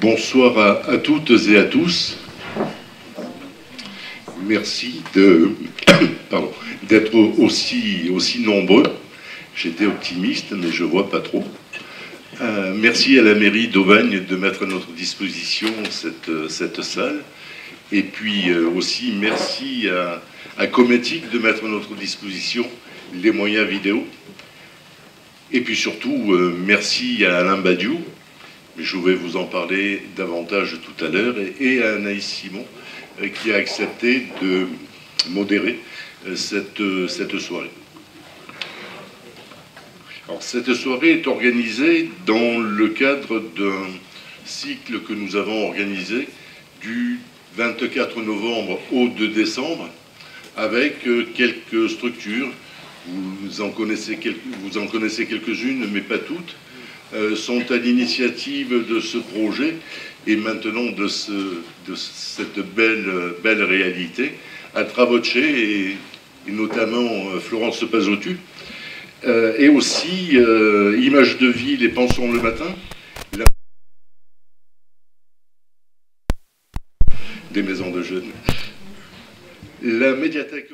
Bonsoir à, toutes et à tous. Merci d'être aussi, nombreux. J'étais optimiste, mais je vois pas trop. Euh, merci à la mairie d'Aubagne de mettre à notre disposition cette, salle. Et puis euh, aussi merci à, à Cométique de mettre à notre disposition les moyens vidéo. Et puis surtout, euh, merci à Alain Badiou, je vais vous en parler davantage tout à l'heure, et, à Anaïs Simon, euh, qui a accepté de modérer euh, cette, cette soirée. Alors, cette soirée est organisée dans le cadre d'un cycle que nous avons organisé du 24 novembre au 2 décembre avec quelques structures. Vous en connaissez, quelques-unes, mais pas toutes, euh, sont à l'initiative de ce projet et maintenant de, cette belle, belle réalité, à Travoce et, notamment euh, Florence Pazotu, euh, et aussi Images de Ville et Pensons le matin, des maisons de jeunes. La médiathèque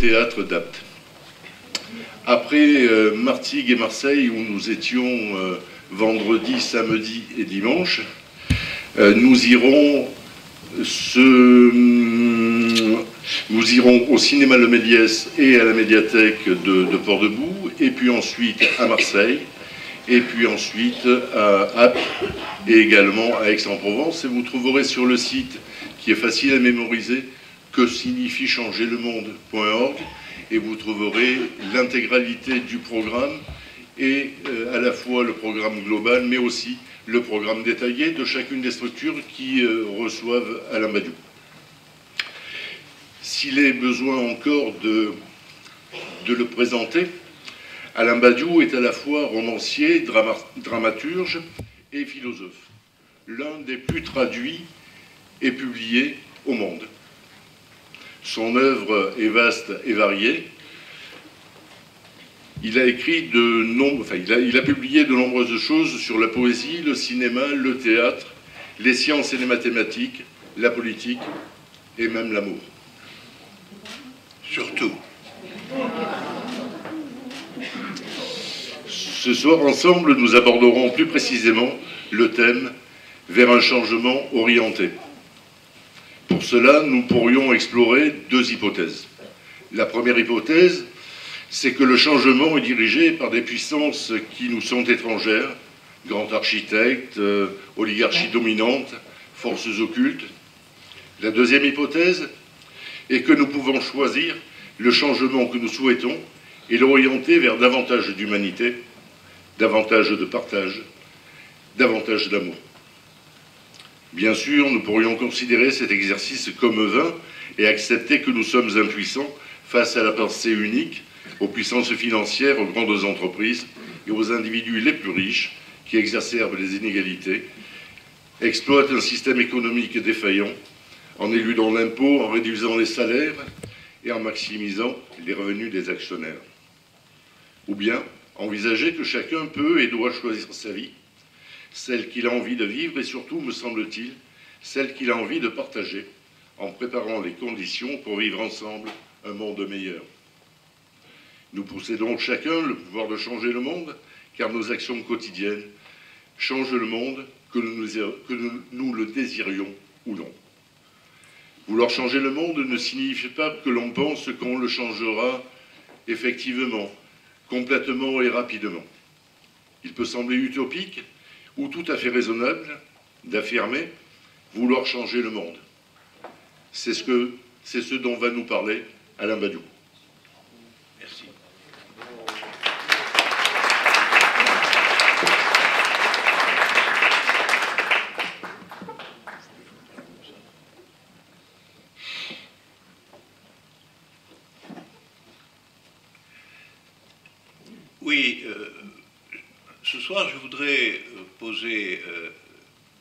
théâtre d'Apt. Après euh, Martigues et Marseille, où nous étions euh, vendredi, samedi et dimanche, euh, nous irons nous irons au cinéma Le Méliès et à la médiathèque de, Port-de-Bouc, et puis ensuite à Marseille, et puis ensuite à Apt et également à Aix-en-Provence. Et vous trouverez sur le site, qui est facile à mémoriser, que signifie changer le monde.org et vous trouverez l'intégralité du programme et euh, à la fois le programme global mais aussi le programme détaillé de chacune des structures qui euh, reçoivent Alain Badiou. S'il est besoin encore de, de le présenter, Alain Badiou est à la fois romancier, dramaturge et philosophe, l'un des plus traduits et publiés au monde. Son œuvre est vaste et variée. Il a écrit de nombreux, enfin, il a, publié de nombreuses choses sur la poésie, le cinéma, le théâtre, les sciences et les mathématiques, la politique et même l'amour. Surtout. Ce soir, ensemble, nous aborderons plus précisément le thème vers un changement orienté. Pour cela, nous pourrions explorer deux hypothèses. La première hypothèse, c'est que le changement est dirigé par des puissances qui nous sont étrangères, grands architectes, euh, oligarchies dominantes, forces occultes. La deuxième hypothèse est que nous pouvons choisir le changement que nous souhaitons et l'orienter vers davantage d'humanité, davantage de partage, davantage d'amour. Bien sûr, nous pourrions considérer cet exercice comme vain et accepter que nous sommes impuissants face à la pensée unique, aux puissances financières, aux grandes entreprises et aux individus les plus riches qui exacerbent les inégalités, exploitent un système économique défaillant en éludant l'impôt, en réduisant les salaires et en maximisant les revenus des actionnaires. Ou bien envisager que chacun peut et doit choisir sa vie celle qu'il a envie de vivre et surtout, me semble-t-il, celle qu'il a envie de partager en préparant les conditions pour vivre ensemble un monde meilleur. Nous possédons chacun le pouvoir de changer le monde, car nos actions quotidiennes changent le monde que nous, le désirions ou non. Vouloir changer le monde ne signifie pas que l'on pense qu'on le changera effectivement, complètement et rapidement. Il peut sembler utopique, ou tout à fait raisonnable d'affirmer vouloir changer le monde. C'est ce, ce dont va nous parler Alain Badiou. Merci. Oui, euh, ce soir, je voudrais poser euh,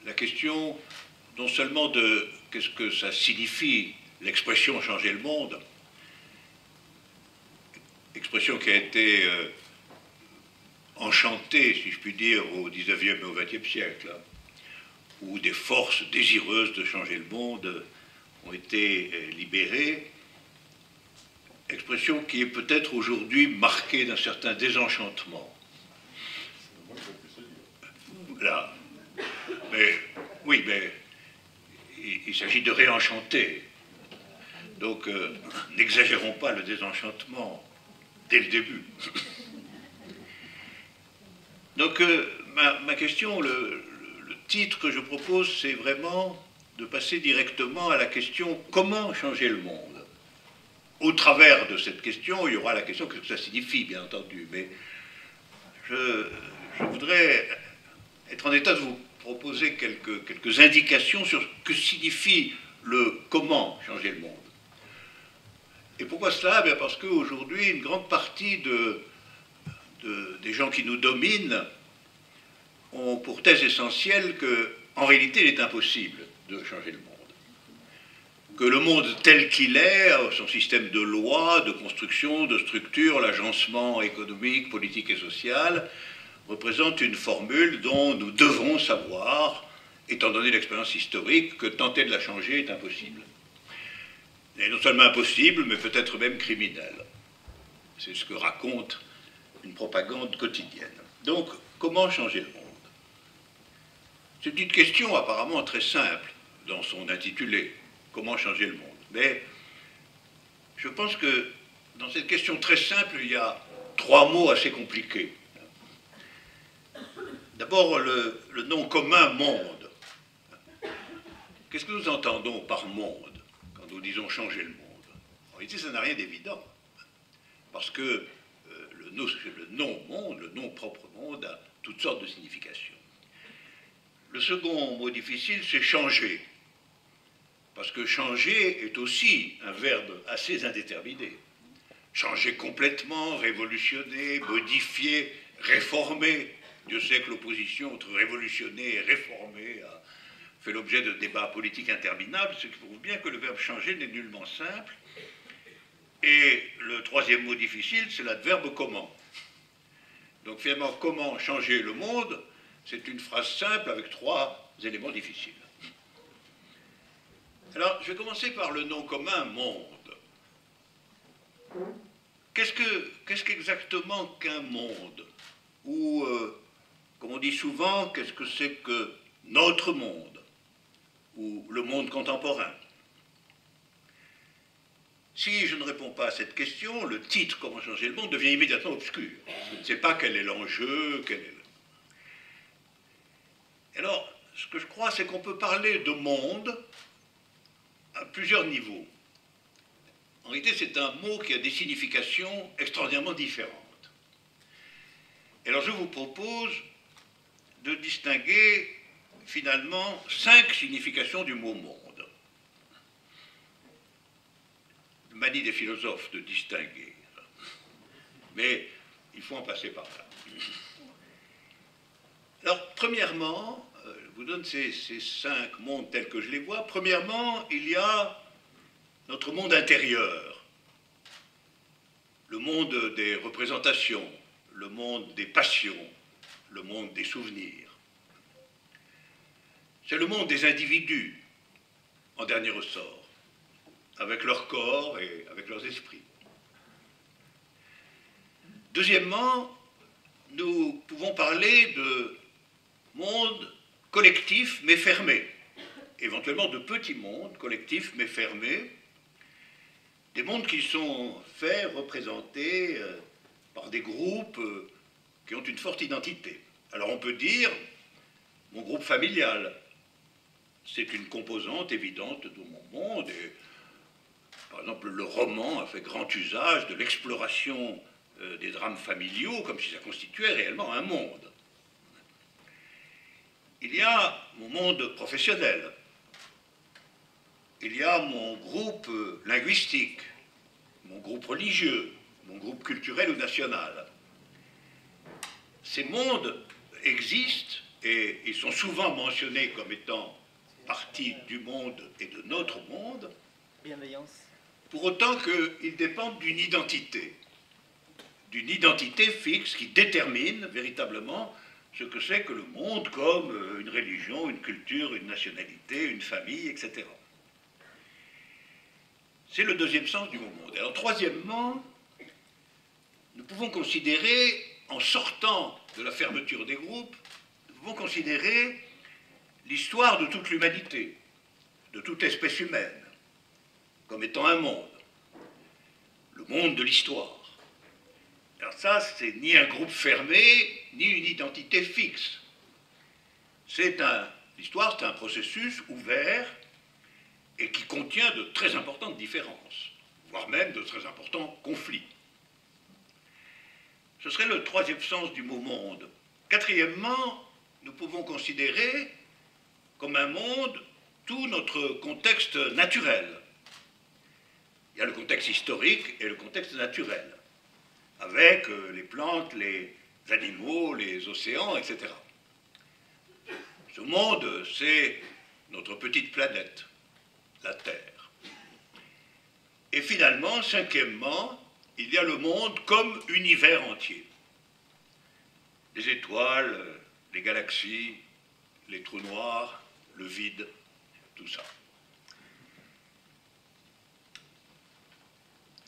la question non seulement de qu'est-ce que ça signifie l'expression changer le monde, expression qui a été euh, enchantée, si je puis dire, au 19e et au 20e siècle, hein, où des forces désireuses de changer le monde ont été euh, libérées, expression qui est peut-être aujourd'hui marquée d'un certain désenchantement. Là. Mais oui, mais il, s'agit de réenchanter. Donc euh, n'exagérons pas le désenchantement dès le début. Donc euh, ma, question, le, titre que je propose, c'est vraiment de passer directement à la question comment changer le monde? Au travers de cette question, il y aura la question que ça signifie, bien entendu, mais je, voudrais être en état de vous proposer quelques, quelques indications sur ce que signifie le comment changer le monde. Et pourquoi cela? Bien Parce qu'aujourd'hui, une grande partie de, des gens qui nous dominent ont pour thèse essentielle qu'en réalité, il est impossible de changer le monde. Que le monde tel qu'il est, son système de lois, de construction, de structure, l'agencement économique, politique et social, représente une formule dont nous devons savoir, étant donné l'expérience historique, que tenter de la changer est impossible est non seulement impossible, mais peut-être même criminel. C'est ce que raconte une propagande quotidienne. Donc, comment changer le monde? C'est une question apparemment très simple dans son intitulé, Comment changer le monde Mais je pense que dans cette question très simple, il y a trois mots assez compliqués. D'abord, le, le nom commun monde. Qu'est-ce que nous entendons par monde nous disons changer le monde? En réalité, ça n'a rien d'évident. Parce que euh, le, non-monde, le non-propre monde, a toutes sortes de significations. Le second mot difficile, c'est changer. Parce que changer est aussi un verbe assez indéterminé. Changer complètement, révolutionner, modifier, réformer. Dieu sait que l'opposition entre révolutionner et réformer a fait l'objet de débats politiques interminables, ce qui prouve bien que le verbe changer n'est nullement simple. Et le troisième mot difficile, c'est l'adverbe comment. Donc finalement, comment changer le monde, c'est une phrase simple avec trois éléments difficiles. Alors, je vais commencer par le nom commun monde. Qu'est-ce qu'exactement qu'un monde? Ou, euh, comme on dit souvent, qu'est-ce que c'est que notre monde ou le monde contemporain? Si je ne réponds pas à cette question, le titre Comment changer le monde devient immédiatement obscur. Je ne sais pas quel est l'enjeu, quel est Alors, ce que je crois, c'est qu'on peut parler de monde à plusieurs niveaux. En réalité, c'est un mot qui a des significations extraordinairement différentes. alors, je vous propose de distinguer finalement cinq significations du mot monde. Manie des philosophes de distinguer. Mais il faut en passer par là. Alors, premièrement, euh, je vous donne ces, ces, cinq mondes tels que je les vois. Premièrement, il y a notre monde intérieur, le monde des représentations, le monde des passions, le monde des souvenirs. C'est le monde des individus, en dernier ressort, avec leur corps et avec leurs esprits. Deuxièmement, nous pouvons parler de monde collectif mais fermé, éventuellement de petits mondes collectifs mais fermés, des mondes qui sont faits, représentés euh, par des groupes euh, qui ont une forte identité. Alors on peut dire mon groupe familial, c'est une composante évidente de mon monde. Et, par exemple, le roman a fait grand usage de l'exploration euh, des drames familiaux comme si ça constituait réellement un monde. Il y a mon monde professionnel. Il y a mon groupe euh, linguistique, mon groupe religieux, mon groupe culturel ou national. Ces mondes existent et ils sont souvent mentionnés comme étant partie du monde et de notre monde, Bienveillance. pour autant qu'ils dépendent d'une identité, d'une identité fixe qui détermine véritablement ce que c'est que le monde comme euh, une religion, une culture, une nationalité, une famille, etc. C'est le deuxième sens du mot monde. Alors troisièmement, nous pouvons considérer, en sortant de la fermeture des groupes, pouvons considérer l'histoire de toute l'humanité, de toute espèce humaine, comme étant un monde, le monde de l'histoire. Alors ça, c'est ni un groupe fermé, ni une identité fixe. C'est un, l'histoire, c'est un processus ouvert et qui contient de très importantes différences, voire même de très importants conflits. Ce serait le troisième sens du mot monde. Quatrièmement, nous pouvons considérer comme un monde tout notre contexte naturel. Il y a le contexte historique et le contexte naturel, avec euh, les plantes, les animaux, les océans, etc. Ce monde, c'est notre petite planète, la Terre. Et finalement, cinquièmement, il y a le monde comme univers entier. Les étoiles, les galaxies, les trous noirs, le vide, tout ça.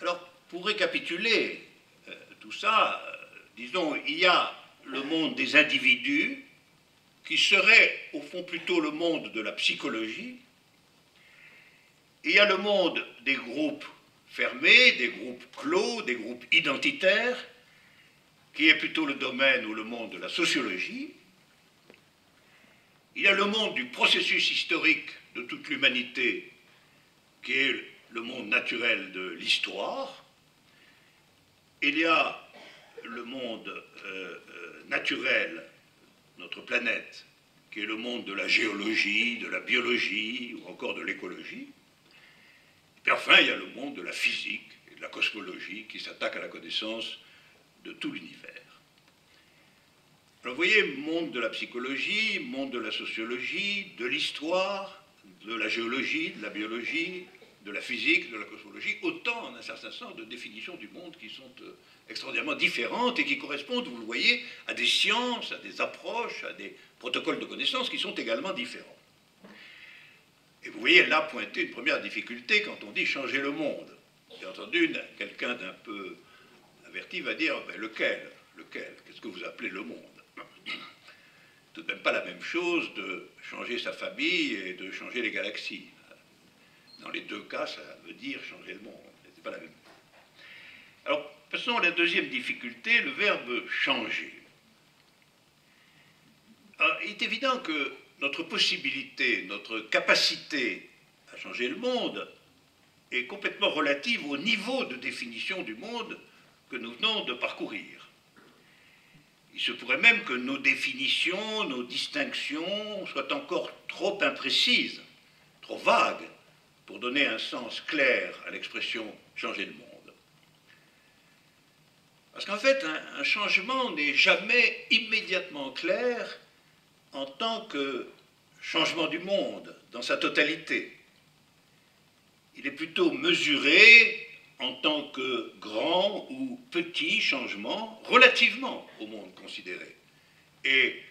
Alors, pour récapituler euh, tout ça, euh, disons, il y a le monde des individus, qui serait au fond plutôt le monde de la psychologie, il y a le monde des groupes fermés, des groupes clos, des groupes identitaires, qui est plutôt le domaine ou le monde de la sociologie. Il y a le monde du processus historique de toute l'humanité, qui est le monde naturel de l'histoire. Il y a le monde euh, euh, naturel, notre planète, qui est le monde de la géologie, de la biologie ou encore de l'écologie. Et enfin, il y a le monde de la physique et de la cosmologie qui s'attaque à la connaissance de tout l'univers. Alors vous voyez, monde de la psychologie, monde de la sociologie, de l'histoire, de la géologie, de la biologie, de la physique, de la cosmologie, autant en un certain sens de définitions du monde qui sont euh, extraordinairement différentes et qui correspondent, vous le voyez, à des sciences, à des approches, à des protocoles de connaissances qui sont également différents. Et vous voyez là pointer une première difficulté quand on dit changer le monde. Bien entendu, quelqu'un d'un peu averti va dire ben, lequel Lequel Qu'est-ce que vous appelez le monde? Tout de même pas la même chose de changer sa famille et de changer les galaxies. Dans les deux cas, ça veut dire changer le monde. C'est pas la même. Alors, passons à la deuxième difficulté, le verbe changer. Alors, il est évident que notre possibilité, notre capacité à changer le monde est complètement relative au niveau de définition du monde que nous venons de parcourir. Il se pourrait même que nos définitions, nos distinctions soient encore trop imprécises, trop vagues, pour donner un sens clair à l'expression changer le monde. Parce qu'en fait, un, changement n'est jamais immédiatement clair en tant que changement du monde dans sa totalité. Il est plutôt mesuré en tant que grand ou petit changement relativement au monde considéré. Et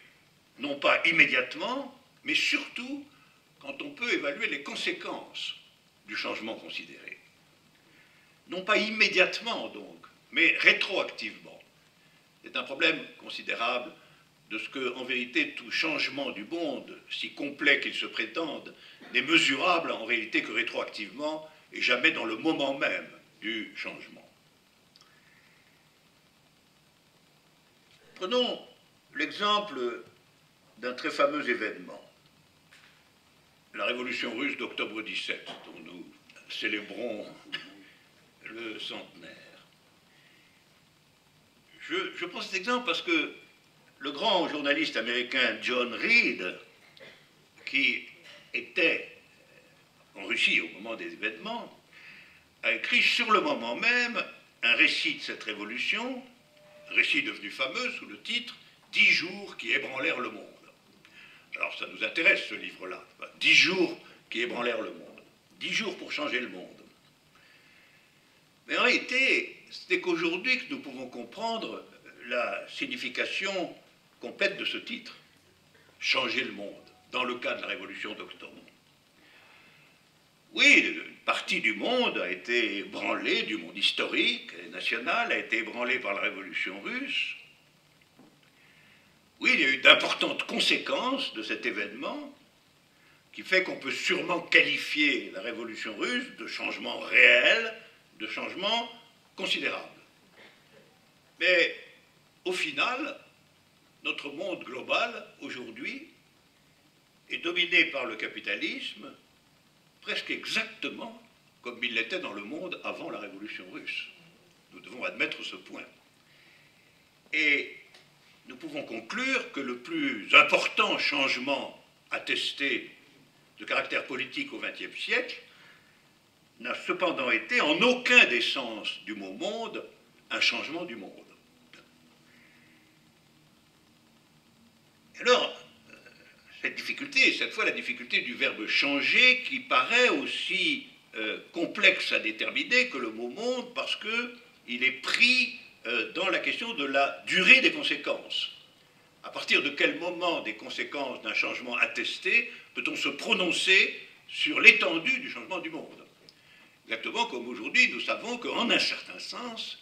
non pas immédiatement, mais surtout quand on peut évaluer les conséquences du changement considéré. Non pas immédiatement donc, mais rétroactivement. C'est un problème considérable de ce que, en vérité, tout changement du monde, si complet qu'il se prétende, n'est mesurable en réalité que rétroactivement et jamais dans le moment même du changement. Prenons l'exemple d'un très fameux événement, la révolution russe d'octobre 17, dont nous célébrons le centenaire. Je, je prends cet exemple parce que le grand journaliste américain John Reed, qui était en Russie au moment des événements, a écrit sur le moment même un récit de cette révolution, récit devenu fameux sous le titre Dix jours qui ébranlèrent le monde. Alors ça nous intéresse ce livre-là. Dix jours qui ébranlèrent le monde. Dix jours pour changer le monde. Mais en réalité, c'est qu'aujourd'hui que nous pouvons comprendre la signification complète de ce titre. Changer le monde, dans le cas de la révolution d'octobre. Oui, une partie du monde a été ébranlée, du monde historique et national, a été ébranlée par la révolution russe. Oui, il y a eu d'importantes conséquences de cet événement qui fait qu'on peut sûrement qualifier la révolution russe de changement réel, de changement considérable. Mais au final, notre monde global, aujourd'hui, est dominé par le capitalisme presque exactement comme il l'était dans le monde avant la révolution russe. Nous devons admettre ce point. Et nous pouvons conclure que le plus important changement attesté de caractère politique au XXe siècle n'a cependant été en aucun des sens du mot monde un changement du monde. Alors, euh, cette difficulté, cette fois la difficulté du verbe changer, qui paraît aussi euh, complexe à déterminer que le mot monde, parce qu'il est pris euh, dans la question de la durée des conséquences. À partir de quel moment des conséquences d'un changement attesté peut-on se prononcer sur l'étendue du changement du monde? Exactement comme aujourd'hui, nous savons qu'en un certain sens,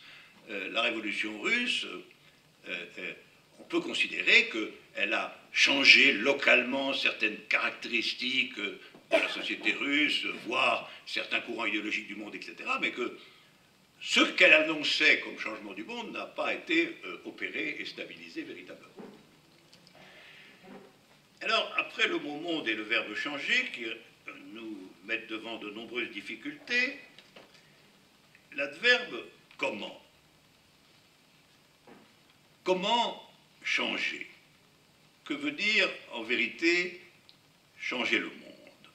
la révolution russe on peut considérer qu'elle a changé localement certaines caractéristiques de la société russe, voire certains courants idéologiques du monde, etc., mais que ce qu'elle annonçait comme changement du monde n'a pas été euh, opéré et stabilisé véritablement. Alors, après le mot monde et le verbe changer, qui nous mettent devant de nombreuses difficultés, l'adverbe comment Comment changer? Que veut dire en vérité changer le monde.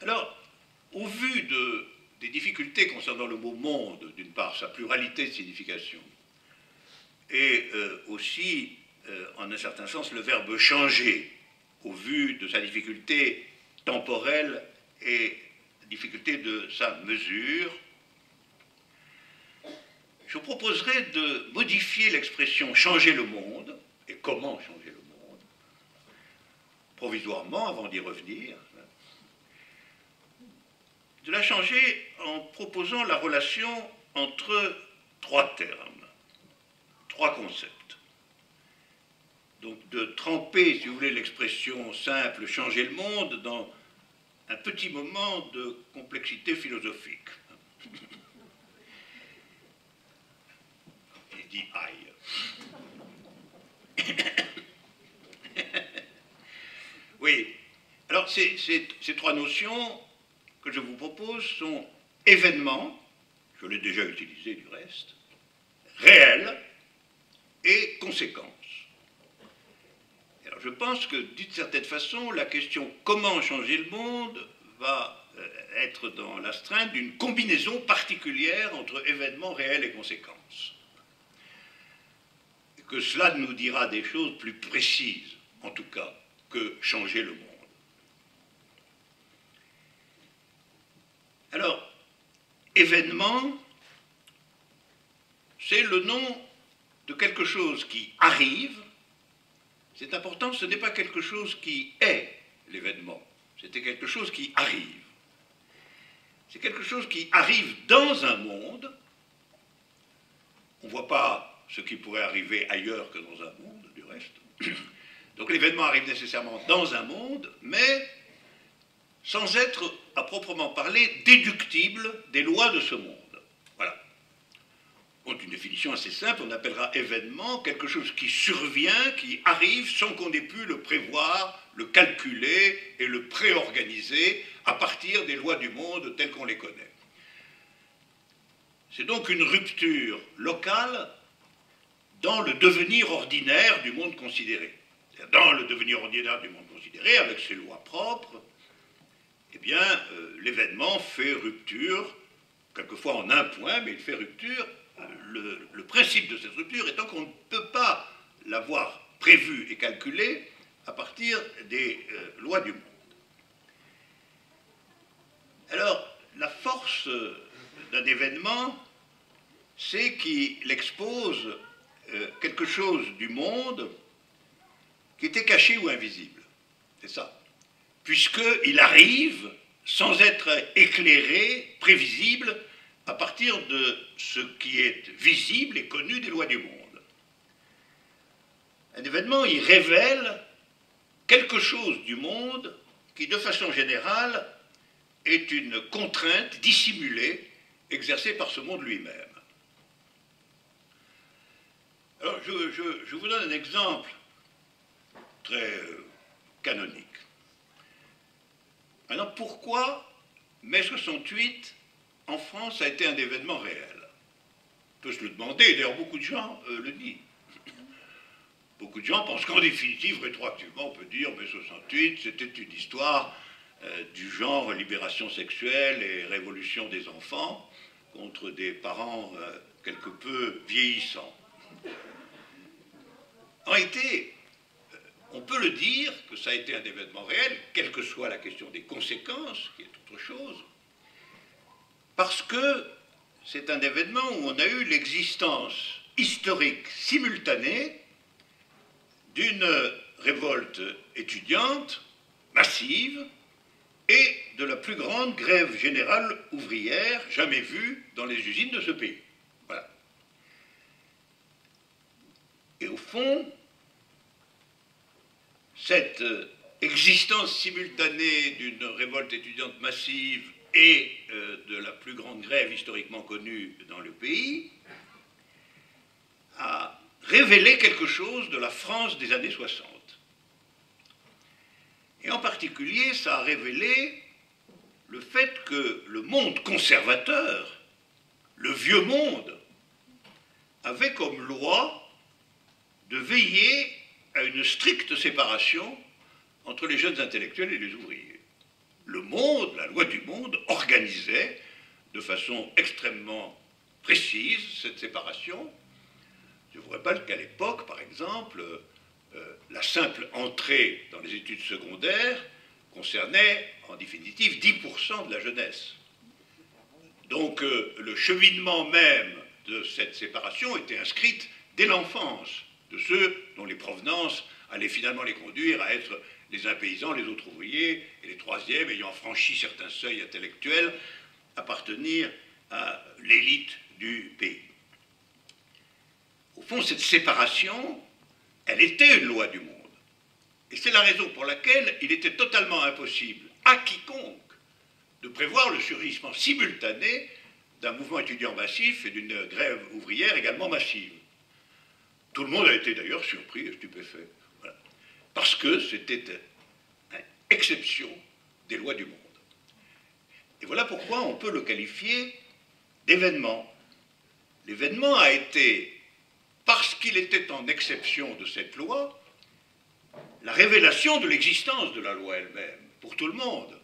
Alors, au vu de, des difficultés concernant le mot monde, d'une part, sa pluralité de signification, et euh, aussi, euh, en un certain sens, le verbe changer, au vu de sa difficulté temporelle et difficulté de sa mesure, je proposerai de modifier l'expression changer le monde, et comment changer le monde, provisoirement avant d'y revenir, de la changer en proposant la relation entre trois termes, trois concepts. Donc de tremper, si vous voulez, l'expression simple changer le monde dans un petit moment de complexité philosophique. oui. Alors, ces, trois notions que je vous propose sont événements, je l'ai déjà utilisé du reste, réel et conséquences. Alors, je pense que, d'une certaine façon, la question comment changer le monde va euh, être dans l'astreinte d'une combinaison particulière entre événements réels et conséquences que cela nous dira des choses plus précises, en tout cas, que changer le monde. Alors, événement, c'est le nom de quelque chose qui arrive. C'est important, ce n'est pas quelque chose qui est l'événement, c'était quelque chose qui arrive. C'est quelque chose qui arrive dans un monde. On ne voit pas ce qui pourrait arriver ailleurs que dans un monde, du reste. Donc l'événement arrive nécessairement dans un monde, mais sans être, à proprement parler, déductible des lois de ce monde. Voilà. Donc une définition assez simple, on appellera événement quelque chose qui survient, qui arrive sans qu'on ait pu le prévoir, le calculer et le préorganiser à partir des lois du monde telles qu'on les connaît. C'est donc une rupture locale dans le devenir ordinaire du monde considéré. Dans le devenir ordinaire du monde considéré, avec ses lois propres, eh bien, euh, l'événement fait rupture, quelquefois en un point, mais il fait rupture. Le, principe de cette rupture étant qu'on ne peut pas l'avoir prévues et calculées à partir des euh, lois du monde. Alors, la force d'un événement, c'est qu'il expose euh, quelque chose du monde qui était caché ou invisible. C'est ça. Puisqu'il arrive sans être éclairé, prévisible, à partir de ce qui est visible et connu des lois du monde. Un événement, il révèle quelque chose du monde qui, de façon générale, est une contrainte dissimulée exercée par ce monde lui-même. Alors, je, vous donne un exemple très euh, canonique. Maintenant, pourquoi mai 68 en France a été un événement réel? On peut se le demander, d'ailleurs beaucoup de gens euh, le disent. Beaucoup de gens pensent qu'en définitive, rétroactivement, on peut dire mai 68, c'était une histoire euh, du genre libération sexuelle et révolution des enfants contre des parents quelque peu vieillissants. En réalité, euh, on peut le dire que ça a été un événement réel, quelle que soit la question des conséquences, qui est autre chose, parce que c'est un événement où on a eu l'existence historique simultanée d'une révolte étudiante massive et de la plus grande grève générale ouvrière jamais vue dans les usines de ce pays. Et au fond, cette existence simultanée d'une révolte étudiante massive et euh, de la plus grande grève historiquement connue dans le pays a révélé quelque chose de la France des années 60. Et en particulier, ça a révélé le fait que le monde conservateur, le vieux monde, avait comme loi de veiller à une stricte séparation entre les jeunes intellectuels et les ouvriers. Le monde, la loi du monde, organisait de façon extrêmement précise cette séparation. Je vous rappelle qu'à l'époque, par exemple, euh, la simple entrée dans les études secondaires concernait en définitive 10% de la jeunesse. Donc euh, le cheminement même de cette séparation était inscrite dès l'enfance de ceux dont les provenances allaient finalement les conduire à être les uns paysans, les autres ouvriers, et les troisièmes, ayant franchi certains seuils intellectuels, appartenir à l'élite du pays. Au fond, cette séparation elle était une loi du monde. Et c'est la raison pour laquelle il était totalement impossible à quiconque de prévoir le surgissement simultané d'un mouvement étudiant massif et d'une grève ouvrière également massive. Tout le monde a été d'ailleurs surpris et stupéfait. Parce que c'était une exception des lois du monde. Et voilà pourquoi on peut le qualifier d'événement. L'événement a été parce qu'il était en exception de cette loi, la révélation de l'existence de la loi elle-même, pour tout le monde.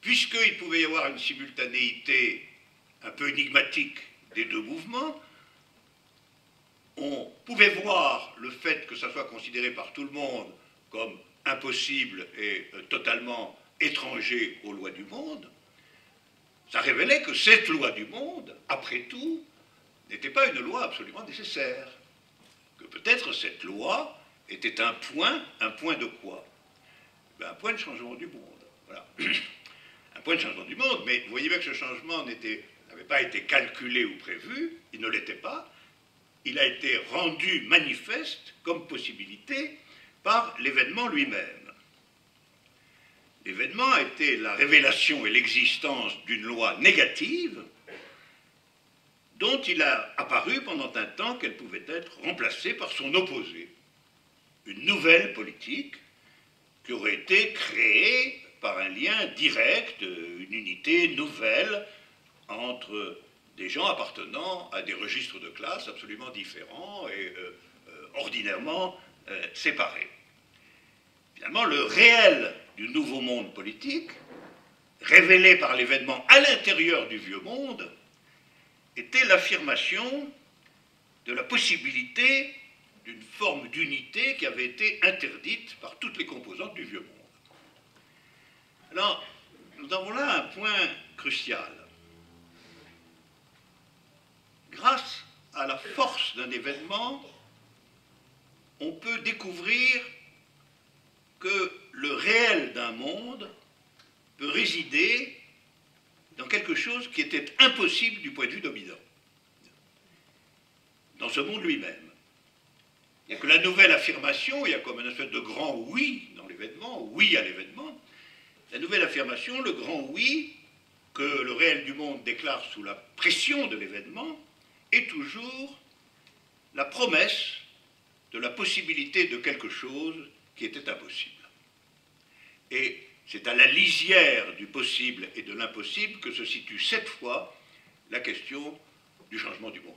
Puisqu'il pouvait y avoir une simultanéité un peu énigmatique des deux mouvements, on pouvait voir le fait que ça soit considéré par tout le monde comme impossible et euh, totalement étranger aux lois du monde, ça révélait que cette loi du monde, après tout, n'était pas une loi absolument nécessaire. Que peut-être cette loi était un point, un point de quoi? Ben, Un point de changement du monde. Voilà. un point de changement du monde, mais vous voyez bien que ce changement n'avait pas été calculé ou prévu, il ne l'était pas. Il a été rendu manifeste comme possibilité par l'événement lui-même. L'événement a été la révélation et l'existence d'une loi négative dont il a apparu pendant un temps qu'elle pouvait être remplacée par son opposé, une nouvelle politique qui aurait été créée par un lien direct, une unité nouvelle entre des gens appartenant à des registres de classe absolument différents et euh, euh, ordinairement euh, séparés. Finalement, le réel du nouveau monde politique, révélé par l'événement à l'intérieur du vieux monde, était l'affirmation de la possibilité d'une forme d'unité qui avait été interdite par toutes les composantes du vieux monde. Alors, nous avons là un point crucial. Grâce à la force d'un événement, on peut découvrir que le réel d'un monde peut résider dans quelque chose qui était impossible du point de vue dominant, dans ce monde lui-même. Que la nouvelle affirmation, il y a comme une espèce de grand oui dans l'événement, oui à l'événement. La nouvelle affirmation, le grand oui, que le réel du monde déclare sous la pression de l'événement, est toujours la promesse de la possibilité de quelque chose qui était impossible. Et c'est à la lisière du possible et de l'impossible que se situe cette fois la question du changement du monde.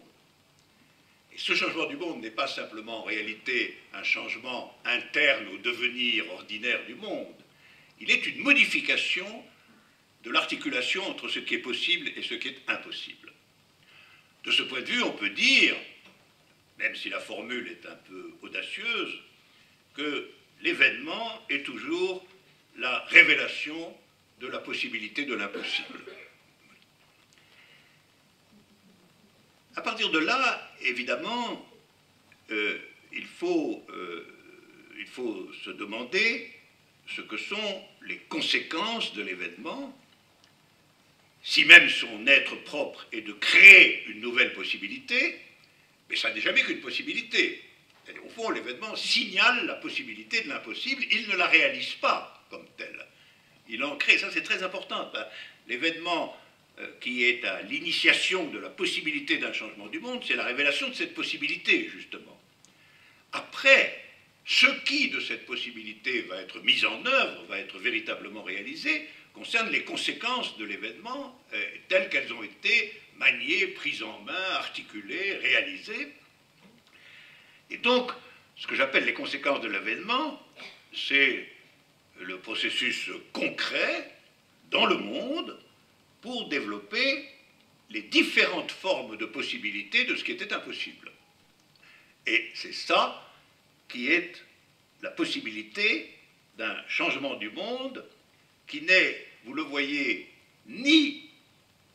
Et ce changement du monde n'est pas simplement en réalité un changement interne au devenir ordinaire du monde, il est une modification de l'articulation entre ce qui est possible et ce qui est impossible. De ce point de vue, on peut dire, même si la formule est un peu audacieuse, que l'événement est toujours la révélation de la possibilité de l'impossible. À partir de là, évidemment, euh, euh, il faut se demander ce que sont les conséquences de l'événement, si même son être propre est de créer une nouvelle possibilité, mais ça n'est jamais qu'une possibilité. au fond, l'événement signale la possibilité de l'impossible, il ne la réalise pas comme telle. Il en crée, ça c'est très important. Ben, l'événement euh, qui est à l'initiation de la possibilité d'un changement du monde, c'est la révélation de cette possibilité, justement. Après, ce qui de cette possibilité va être mis en œuvre, va être véritablement réalisé, concerne les conséquences de l'événement euh, telles qu'elles ont été maniées, prises en main, articulées, réalisées. Et donc, ce que j'appelle les conséquences de l'événement, c'est le processus concret dans le monde pour développer les différentes formes de possibilités de ce qui était impossible. Et c'est ça qui est la possibilité d'un changement du monde qui n'est, vous le voyez, ni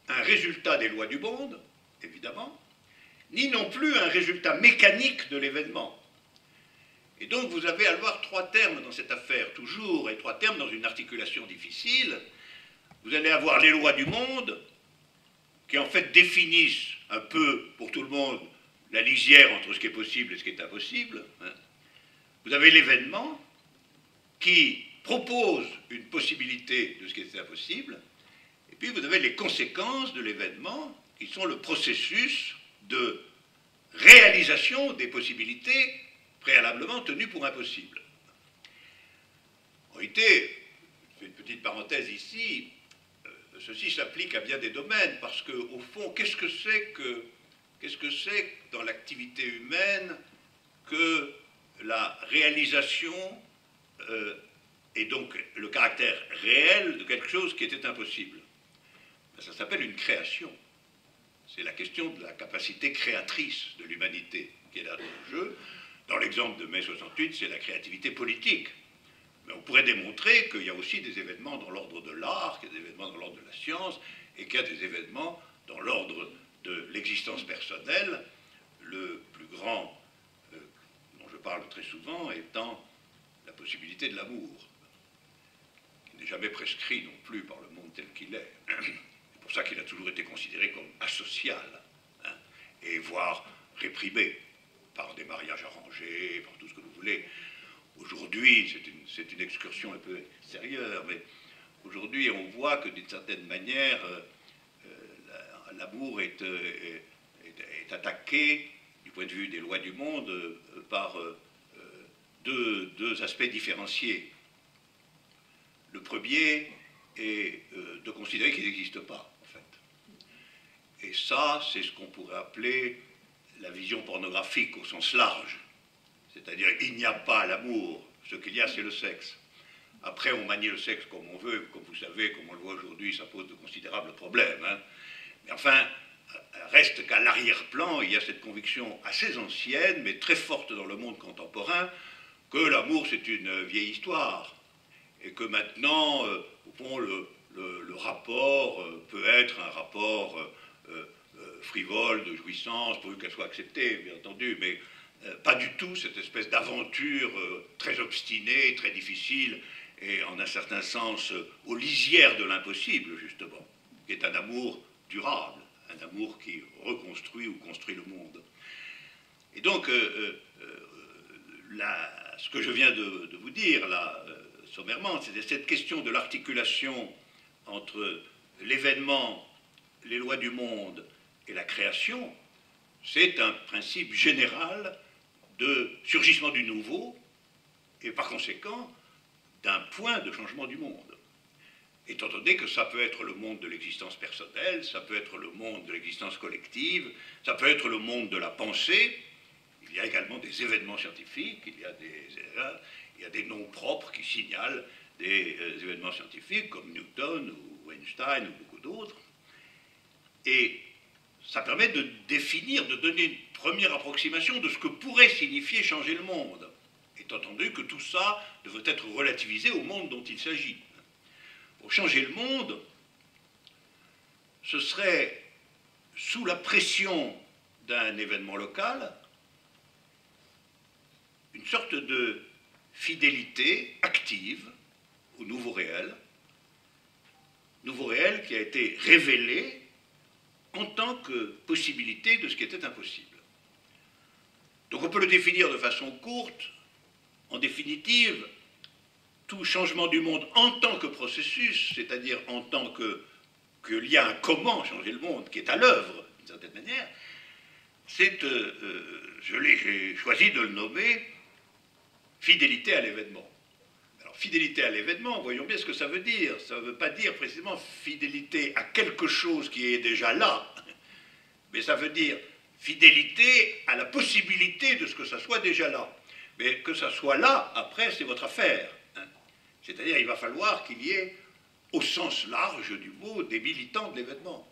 un résultat des lois du monde, évidemment, ni non plus un résultat mécanique de l'événement. Et donc vous avez à voir trois termes dans cette affaire, toujours, et trois termes dans une articulation difficile. Vous allez avoir les lois du monde, qui en fait définissent un peu pour tout le monde la lisière entre ce qui est possible et ce qui est impossible. Hein. Vous avez l'événement qui propose une possibilité de ce qui est impossible, et puis vous avez les conséquences de l'événement qui sont le processus de réalisation des possibilités préalablement tenues pour impossibles. En réalité, je fais une petite parenthèse ici, euh, ceci s'applique à bien des domaines, parce que au fond, qu'est-ce que c'est que qu'est-ce que c'est dans l'activité humaine que la réalisation euh, et donc le caractère réel de quelque chose qui était impossible. Ben, ça s'appelle une création. C'est la question de la capacité créatrice de l'humanité qui est là dans le jeu. Dans l'exemple de mai 68, c'est la créativité politique. Mais on pourrait démontrer qu'il y a aussi des événements dans l'ordre de l'art, qu'il y a des événements dans l'ordre de la science, et qu'il y a des événements dans l'ordre de l'existence personnelle. Le plus grand parle très souvent étant la possibilité de l'amour, n'est jamais prescrit non plus par le monde tel qu'il est. C'est pour ça qu'il a toujours été considéré comme asocial, hein, et voire réprimé par des mariages arrangés, par tout ce que vous voulez. Aujourd'hui, c'est une, excursion un peu extérieure, mais aujourd'hui, on voit que d'une certaine manière, euh, euh, l'amour est, euh, est, attaqué point de vue des lois du monde par deux, aspects différenciés. Le premier est de considérer qu'il n'existe pas, en fait. Et ça, c'est ce qu'on pourrait appeler la vision pornographique au sens large. C'est-à-dire, il n'y a pas l'amour, ce qu'il y a, c'est le sexe. Après, on manie le sexe comme on veut, comme vous savez, comme on le voit aujourd'hui, ça pose de considérables problèmes. Hein. Mais enfin, reste qu'à l'arrière-plan, il y a cette conviction assez ancienne, mais très forte dans le monde contemporain, que l'amour c'est une vieille histoire, et que maintenant, euh, fond, le, rapport euh, peut être un rapport euh, frivole, de jouissance, pourvu qu'elle soit acceptée, bien entendu, mais pas du tout cette espèce d'aventure très obstinée, très difficile, et en un certain sens aux lisières de l'impossible, justement, qui est un amour durable, un amour qui reconstruit ou construit le monde. Et donc, ce que je viens de, vous dire, là, sommairement, c'était cette question de l'articulation entre l'événement, les lois du monde et la création, c'est un principe général de surgissement du nouveau et par conséquent d'un point de changement du monde. Étant donné que ça peut être le monde de l'existence personnelle, ça peut être le monde de l'existence collective, ça peut être le monde de la pensée, il y a également des événements scientifiques, il y a des, il y a des noms propres qui signalent des euh, événements scientifiques comme Newton ou Einstein ou beaucoup d'autres. Et ça permet de définir, de donner une première approximation de ce que pourrait signifier changer le monde, étant entendu que tout ça devrait être relativisé au monde dont il s'agit. Pour changer le monde, ce serait sous la pression d'un événement local, une sorte de fidélité active au nouveau réel, nouveau réel qui a été révélé en tant que possibilité de ce qui était impossible. Donc on peut le définir de façon courte, en définitive, tout changement du monde en tant que processus, c'est-à-dire en tant que qu'il y a un comment changer le monde qui est à l'œuvre, d'une certaine manière, c'est, euh, euh, je l'ai choisi de le nommer, fidélité à l'événement. Alors, fidélité à l'événement, voyons bien ce que ça veut dire. Ça ne veut pas dire précisément fidélité à quelque chose qui est déjà là, mais ça veut dire fidélité à la possibilité de ce que ça soit déjà là. Mais que ça soit là, après, c'est votre affaire. Hein. C'est-à-dire, il va falloir qu'il y ait, au sens large du mot, des militants de l'événement.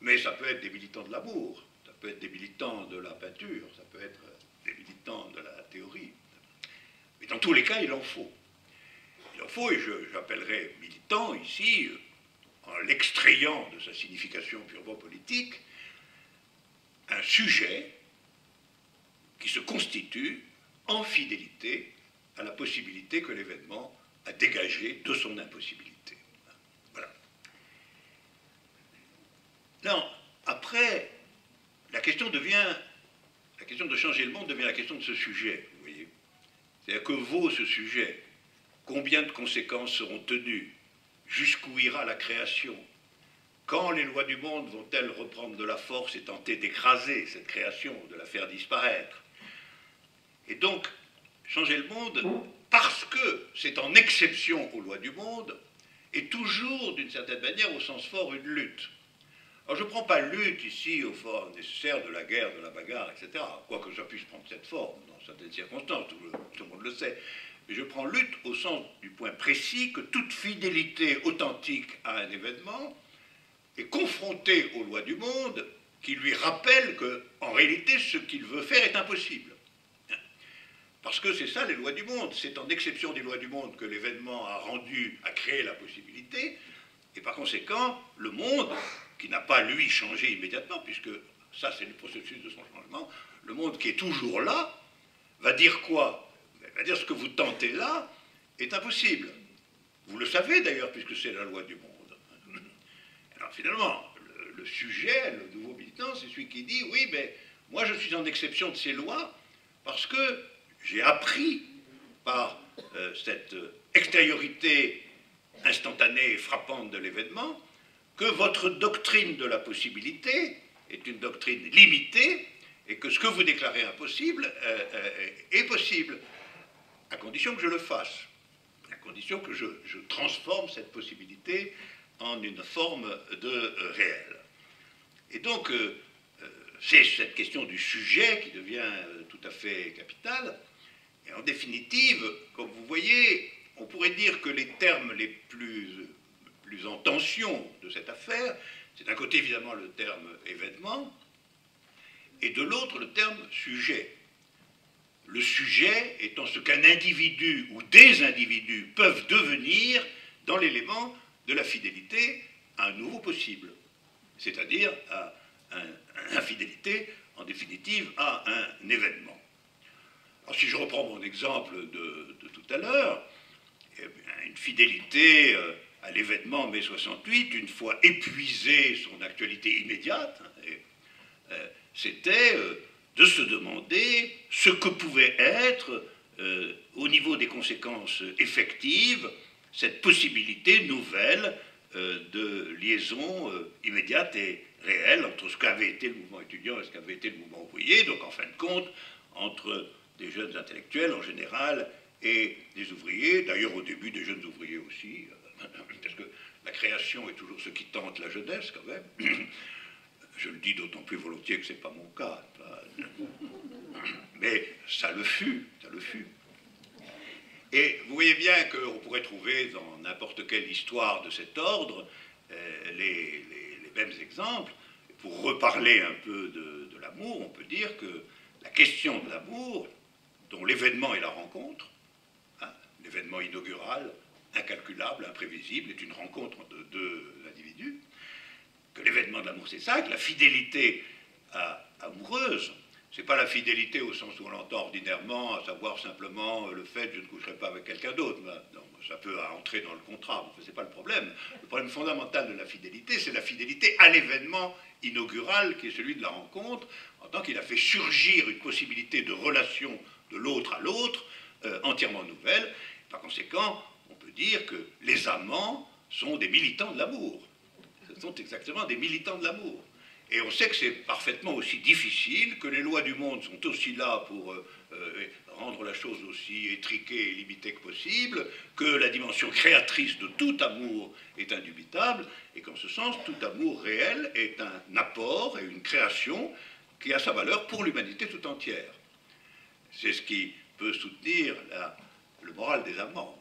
Mais ça peut être des militants de l'amour, ça peut être des militants de la peinture, ça peut être des militants de la théorie. Dans tous les cas, il en faut. Il en faut, et j'appellerai militant ici, en l'extrayant de sa signification purement politique, un sujet qui se constitue en fidélité à la possibilité que l'événement a dégagé de son impossibilité. Voilà. Non, après, la question devient, la question de changer le monde devient la question de ce sujet. C'est-à-dire que vaut ce sujet. Combien de conséquences seront tenues? Jusqu'où ira la création? Quand les lois du monde vont-elles reprendre de la force et tenter d'écraser cette création, de la faire disparaître? Et donc, changer le monde, parce que c'est en exception aux lois du monde, est toujours, d'une certaine manière, au sens fort, une lutte. Alors je ne prends pas lutte ici au fort nécessaire de la guerre, de la bagarre, etc. Quoique ça puisse prendre cette forme dans certaines circonstances, tout le, monde le sait. Mais je prends lutte au sens du point précis que toute fidélité authentique à un événement est confrontée aux lois du monde qui lui rappellent que, en réalité, ce qu'il veut faire est impossible. Parce que c'est ça les lois du monde. C'est en exception des lois du monde que l'événement a rendu, a créé la possibilité. Et par conséquent, le monde qui n'a pas, lui, changé immédiatement, puisque ça, c'est le processus de son changement, le monde qui est toujours là, va dire quoi? Va dire ce que vous tentez là est impossible. Vous le savez d'ailleurs, puisque c'est la loi du monde. Alors finalement, le, sujet, le nouveau militant, c'est celui qui dit, oui, mais moi je suis en exception de ces lois parce que j'ai appris par euh, cette extériorité instantanée et frappante de l'événement que votre doctrine de la possibilité est une doctrine limitée et que ce que vous déclarez impossible euh, euh, est possible, à condition que je le fasse, à condition que je, transforme cette possibilité en une forme de euh, réel. Et donc, c'est cette question du sujet qui devient tout à fait capitale. Et en définitive, comme vous voyez, on pourrait dire que les termes les plus plus en tension de cette affaire, C'est d'un côté évidemment le terme événement, et de l'autre le terme sujet. Le sujet étant ce qu'un individu ou des individus peuvent devenir dans l'élément de la fidélité à un nouveau possible, c'est-à-dire à un, fidélité en définitive à un événement. Alors si je reprends mon exemple de, tout à l'heure, eh une fidélité euh, à l'événement mai 68, une fois épuisée son actualité immédiate, hein, euh, c'était euh, de se demander ce que pouvait être, au niveau des conséquences effectives, cette possibilité nouvelle de liaison immédiate et réelle entre ce qu'avait été le mouvement étudiant et ce qu'avait été le mouvement ouvrier, donc en fin de compte, entre des jeunes intellectuels en général et des ouvriers, d'ailleurs au début des jeunes ouvriers aussi, euh, parce que la création est toujours ce qui tente la jeunesse quand même. Je le dis d'autant plus volontiers que ce n'est pas mon cas. Mais ça le fut, ça le fut. Et vous voyez bien qu'on pourrait trouver dans n'importe quelle histoire de cet ordre euh, les, mêmes exemples. Pour reparler un peu de, l'amour, on peut dire que la question de l'amour, dont l'événement est la rencontre, hein, l'événement inaugural, incalculable, imprévisible, est une rencontre entre deux individus, que l'événement de l'amour c'est ça, que la fidélité amoureuse, c'est pas la fidélité au sens où on l'entend ordinairement, à savoir simplement le fait que je ne coucherai pas avec quelqu'un d'autre. ça peut entrer dans le contrat, mais ce n'est pas le problème. Le problème fondamental de la fidélité, c'est la fidélité à l'événement inaugural qui est celui de la rencontre, en tant qu'il a fait surgir une possibilité de relation de l'autre à l'autre, euh, entièrement nouvelle. Par conséquent, dire que les amants sont des militants de l'amour. Ce sont exactement des militants de l'amour. Et on sait que c'est parfaitement aussi difficile, que les lois du monde sont aussi là pour euh, euh, rendre la chose aussi étriquée et limitée que possible, que la dimension créatrice de tout amour est indubitable, et qu'en ce sens, tout amour réel est un apport et une création qui a sa valeur pour l'humanité tout entière. C'est ce qui peut soutenir le moral des amants.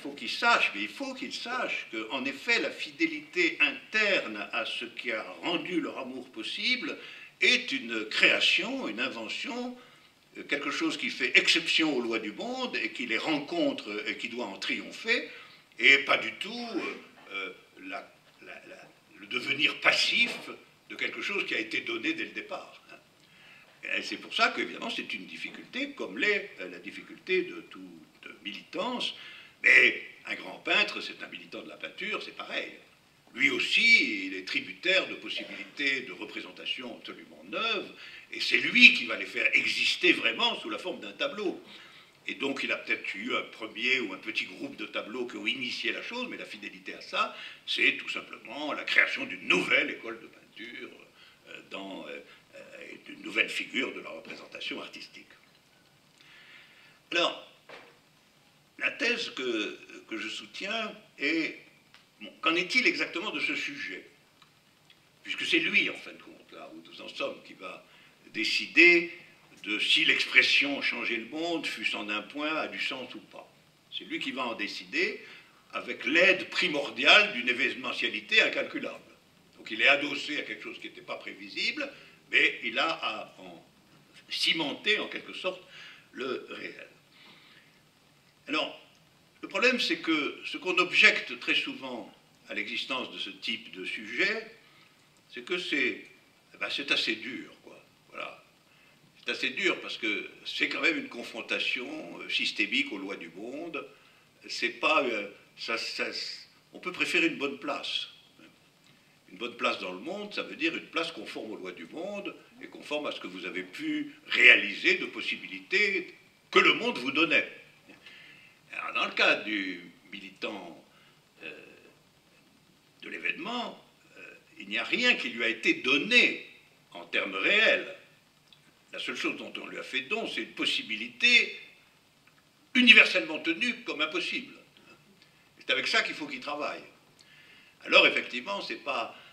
Il faut qu'ils sachent, mais il faut qu'ils sachent qu'en effet, la fidélité interne à ce qui a rendu leur amour possible est une création, une invention, quelque chose qui fait exception aux lois du monde et qui les rencontre et qui doit en triompher, et pas du tout euh, le devenir passif de quelque chose qui a été donné dès le départ. Et c'est pour ça qu'évidemment c'est une difficulté, comme l'est euh, la difficulté de toute militance. Mais un grand peintre, c'est un militant de la peinture, c'est pareil. Lui aussi, il est tributaire de possibilités de représentation absolument neuves, et c'est lui qui va les faire exister vraiment sous la forme d'un tableau. Et donc il a peut-être eu un premier ou un petit groupe de tableaux qui ont initié la chose, mais la fidélité à ça, c'est tout simplement la création d'une nouvelle école de peinture euh, euh, une nouvelle figure de la représentation artistique. Alors, la thèse que, je soutiens est, qu'en est-il exactement de ce sujet? Puisque c'est lui, en fin de compte, là où nous en sommes, qui va décider de si l'expression changer le monde, fût en un point, a du sens ou pas. C'est lui qui va en décider avec l'aide primordiale d'une événementialité incalculable. Donc il est adossé à quelque chose qui n'était pas prévisible, mais il a à en cimenter en quelque sorte le réel. Alors, le problème, c'est que ce qu'on objecte très souvent à l'existence de ce type de sujet, c'est que c'est eh ben, assez dur. Voilà. C'est assez dur parce que c'est quand même une confrontation euh, systémique aux lois du monde. C'est pas, euh, on peut préférer une bonne place. Une bonne place dans le monde, ça veut dire une place conforme aux lois du monde et conforme à ce que vous avez pu réaliser de possibilités que le monde vous donnait. Dans le cas du militant euh, de l'événement, euh, il n'y a rien qui lui a été donné en termes réels. La seule chose dont on lui a fait don, c'est une possibilité universellement tenue comme impossible. C'est avec ça qu'il faut qu'il travaille. Alors effectivement, c'est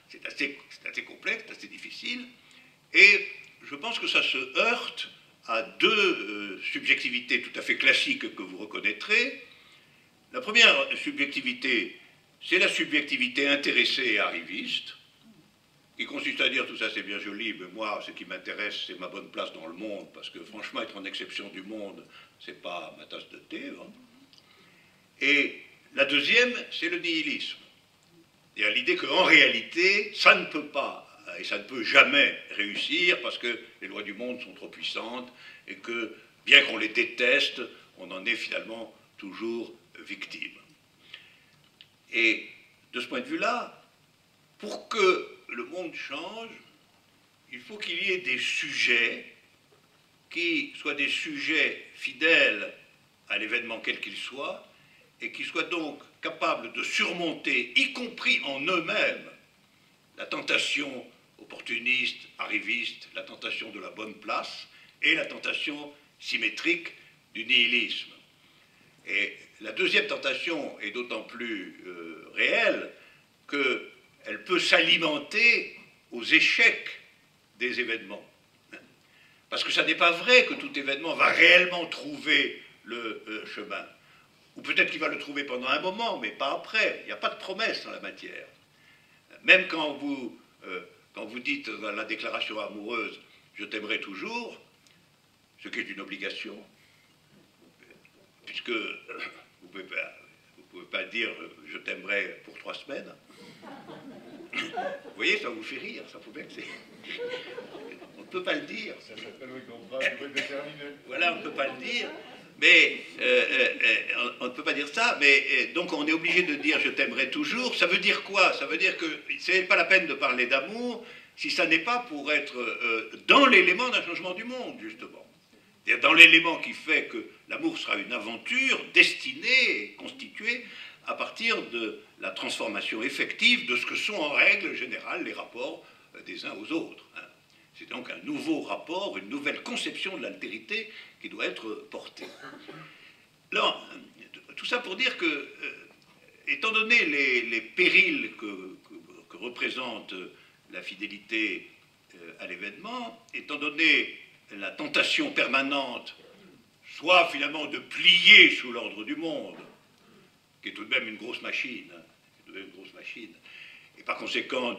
c'est assez, assez, complexe, assez difficile, et je pense que ça se heurte à deux euh, subjectivités tout à fait classiques que vous reconnaîtrez. La première subjectivité c'est la subjectivité intéressée et arriviste, qui consiste à dire tout ça c'est bien joli, mais moi ce qui m'intéresse c'est ma bonne place dans le monde, parce que franchement être en exception du monde, c'est pas ma tasse de thé. Hein. Et la deuxième, c'est le nihilisme. Il y a l'idée qu'en réalité, ça ne peut pas et ça ne peut jamais réussir parce que les lois du monde sont trop puissantes et que, bien qu'on les déteste, on en est finalement toujours victime. Et de ce point de vue-là, pour que le monde change, il faut qu'il y ait des sujets qui soient des sujets fidèles à l'événement quel qu'il soit, et qui soient donc capables de surmonter, y compris en eux-mêmes, la tentation opportuniste, arriviste, la tentation de la bonne place et la tentation symétrique du nihilisme. Et la deuxième tentation est d'autant plus euh, réelle qu'elle peut s'alimenter aux échecs des événements. Parce que ça n'est pas vrai que tout événement va réellement trouver le euh, chemin. Ou peut-être qu'il va le trouver pendant un moment, mais pas après. Il n'y a pas de promesse en la matière. Même quand vous, euh, quand vous dites dans la déclaration amoureuse Je t'aimerai toujours, ce qui est une obligation, puisque vous ne pouvez, pouvez, pas dire Je t'aimerai pour trois semaines. Vous voyez, ça vous fait rire, ça faut bien que c'est. On ne peut pas le dire. Ça s'appelle le contrat Voilà, on ne peut pas le dire. Mais euh, euh, euh, on ne peut pas dire ça, mais donc on est obligé de dire je t'aimerai toujours. Ça veut dire quoi? Ça veut dire que ce n'est pas la peine de parler d'amour si ça n'est pas pour être dans l'élément d'un changement du monde, justement. Dans l'élément qui fait que l'amour sera une aventure destinée, constituée à partir de la transformation effective de ce que sont en règle générale les rapports des uns aux autres. Hein. C'est donc un nouveau rapport, une nouvelle conception de l'altérité qui doit être portée. Alors, tout ça pour dire que, euh, étant donné les, périls que, représente la fidélité euh, à l'événement, étant donné la tentation permanente, soit finalement de plier sous l'ordre du monde, qui est tout de même une grosse machine, hein, et par conséquent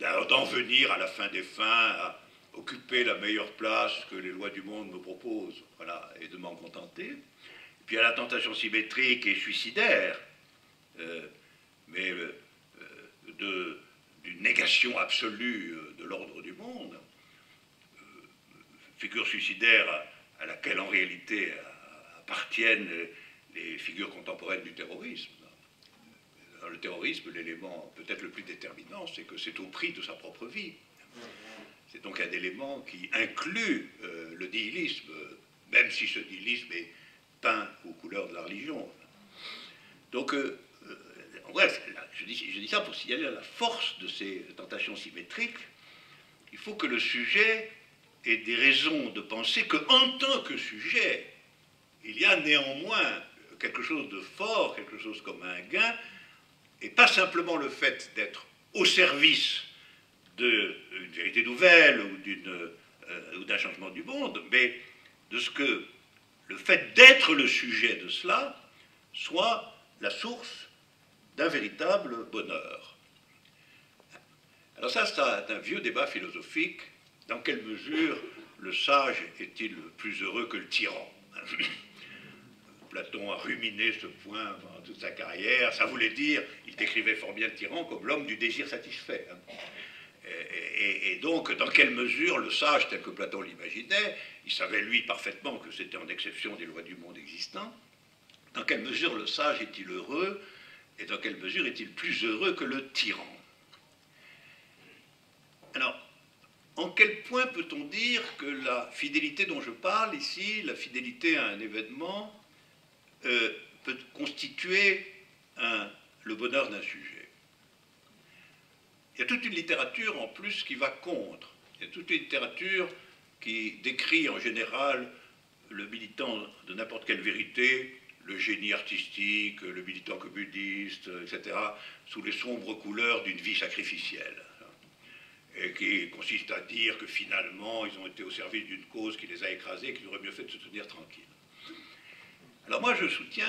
d'en venir à la fin des fins à occuper la meilleure place que les lois du monde me proposent, voilà, et de m'en contenter. puis à la tentation symétrique et suicidaire, euh, mais euh, euh, d'une négation absolue de l'ordre du monde, figure suicidaire à, laquelle en réalité appartiennent les figures contemporaines du terrorisme. Le terrorisme, l'élément peut-être le plus déterminant, c'est que c'est au prix de sa propre vie. C'est donc un élément qui inclut euh, le nihilisme, même si ce nihilisme est peint aux couleurs de la religion. Donc, euh, euh, je dis, je dis ça pour signaler la force de ces tentations symétriques. Il faut que le sujet ait des raisons de penser qu'en tant que sujet, il y a néanmoins quelque chose de fort, quelque chose comme un gain, et pas simplement le fait d'être au service d'une vérité nouvelle euh, ou d'un changement du monde, mais de ce que le fait d'être le sujet de cela soit la source d'un véritable bonheur. Alors ça, c'est un, vieux débat philosophique. Dans quelle mesure le sage est-il plus heureux que le tyran? Platon a ruminé ce point pendant toute sa carrière. Ça voulait dire, il décrivait fort bien le tyran comme l'homme du désir satisfait. Hein. Et, donc, dans quelle mesure le sage, tel que Platon l'imaginait, il savait lui parfaitement que c'était en exception des lois du monde existant, dans quelle mesure le sage est-il heureux et dans quelle mesure est-il plus heureux que le tyran? Alors, en quel point peut-on dire que la fidélité dont je parle ici, la fidélité à un événement, euh, peut constituer le bonheur d'un sujet il y a toute une littérature en plus qui va contre. Il y a toute une littérature qui décrit en général le militant de n'importe quelle vérité, le génie artistique, le militant communiste, etc., sous les sombres couleurs d'une vie sacrificielle. Et qui consiste à dire que finalement, ils ont été au service d'une cause qui les a écrasés et qu'il aurait mieux fait de se tenir tranquille. Alors moi, je soutiens,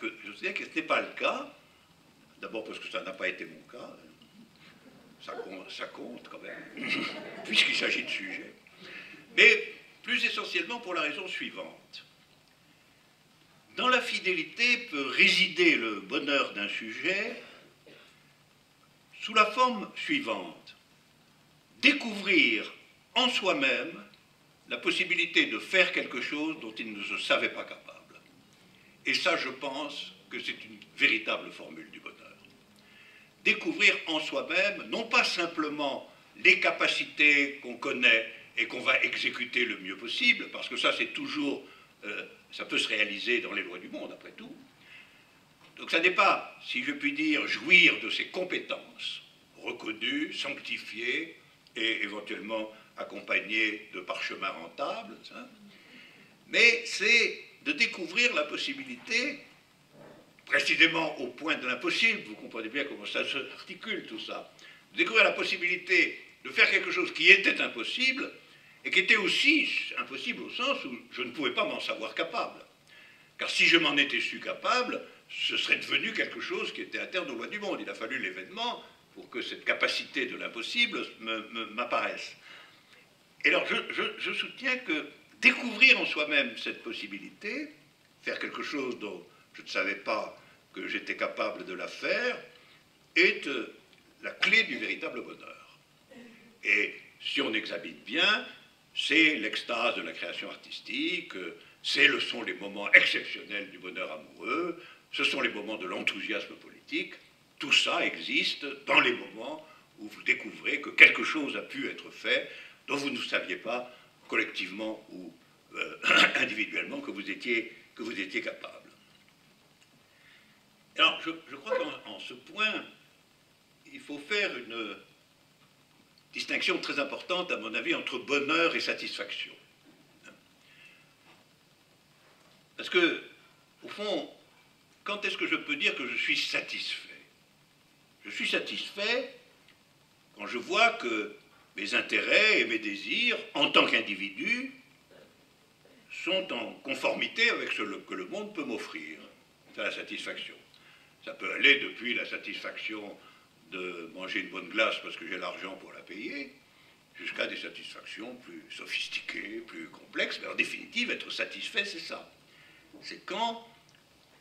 que, ce n'est pas le cas, D'abord parce que ça n'a pas été mon cas. Ça compte, quand même, puisqu'il s'agit de sujets. Mais plus essentiellement pour la raison suivante. Dans la fidélité peut résider le bonheur d'un sujet sous la forme suivante. Découvrir en soi-même la possibilité de faire quelque chose dont il ne se savait pas capable. Et ça, je pense que c'est une véritable formule du bonheur. Découvrir en soi-même, non pas simplement les capacités qu'on connaît et qu'on va exécuter le mieux possible, parce que ça, c'est toujours, euh, ça peut se réaliser dans les lois du monde, après tout. Donc ça n'est pas, si je puis dire, jouir de ses compétences reconnues, sanctifiées et éventuellement accompagnées de parchemins rentables, mais c'est de découvrir la possibilité, précisément au point de l'impossible, vous comprenez bien comment ça s'articule tout ça, de découvrir la possibilité de faire quelque chose qui était impossible et qui était aussi impossible au sens où je ne pouvais pas m'en savoir capable. Car si je m'en étais su capable, ce serait devenu quelque chose qui était interne aux lois du monde. Il a fallu l'événement pour que cette capacité de l'impossible m'apparaisse. Et alors, je, je, soutiens que découvrir en soi-même cette possibilité, faire quelque chose dont je ne savais pas que j'étais capable de la faire, est euh, la clé du véritable bonheur. Et si on examine bien, c'est l'extase de la création artistique, ce sont les moments exceptionnels du bonheur amoureux, ce sont les moments de l'enthousiasme politique. Tout ça existe dans les moments où vous découvrez que quelque chose a pu être fait dont vous ne saviez pas collectivement ou euh, individuellement que vous étiez, que vous étiez capable. Alors, je, je crois qu'en ce point, il faut faire une, distinction très importante, à mon avis, entre bonheur et satisfaction. Parce que, au fond, quand est-ce que je peux dire que je suis satisfait? Je suis satisfait quand je vois que mes intérêts et mes désirs, en tant qu'individu, sont en conformité avec ce que le monde peut m'offrir. C'est la satisfaction. Ça peut aller depuis la satisfaction de manger une bonne glace parce que j'ai l'argent pour la payer, jusqu'à des satisfactions plus sophistiquées, plus complexes. Mais en définitive, être satisfait, c'est ça. C'est quand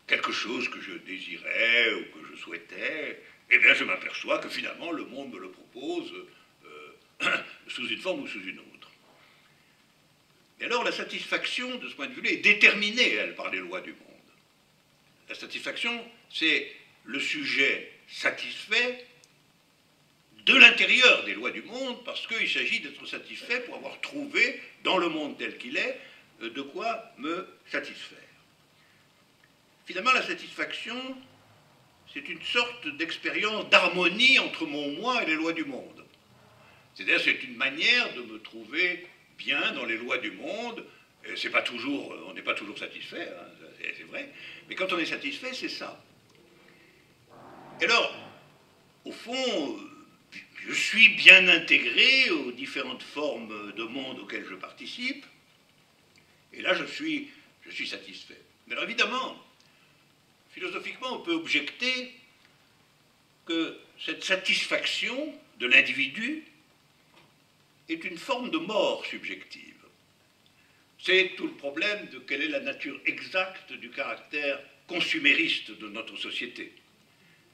quelque chose que je désirais ou que je souhaitais, eh bien, je m'aperçois que finalement, le monde me le propose sous une forme ou sous une autre. Et alors, la satisfaction, de ce point de vue-là, est déterminée, elle, par les lois du monde. La satisfaction, c'est le sujet satisfait de l'intérieur des lois du monde, parce qu'il s'agit d'être satisfait pour avoir trouvé, dans le monde tel qu'il est, euh, de quoi me satisfaire. Finalement, la satisfaction, c'est une sorte d'expérience d'harmonie entre mon moi et les lois du monde. C'est-à-dire, c'est une manière de me trouver bien dans les lois du monde. C'est pas toujours, on n'est pas toujours satisfait, hein, c'est vrai. Mais quand on est satisfait, c'est ça. Et alors, au fond, je suis bien intégré aux différentes formes de monde auxquelles je participe, et là je suis, je suis satisfait. Mais alors évidemment, philosophiquement, on peut objecter que cette satisfaction de l'individu est une forme de mort subjective. C'est tout le problème de quelle est la nature exacte du caractère consumériste de notre société.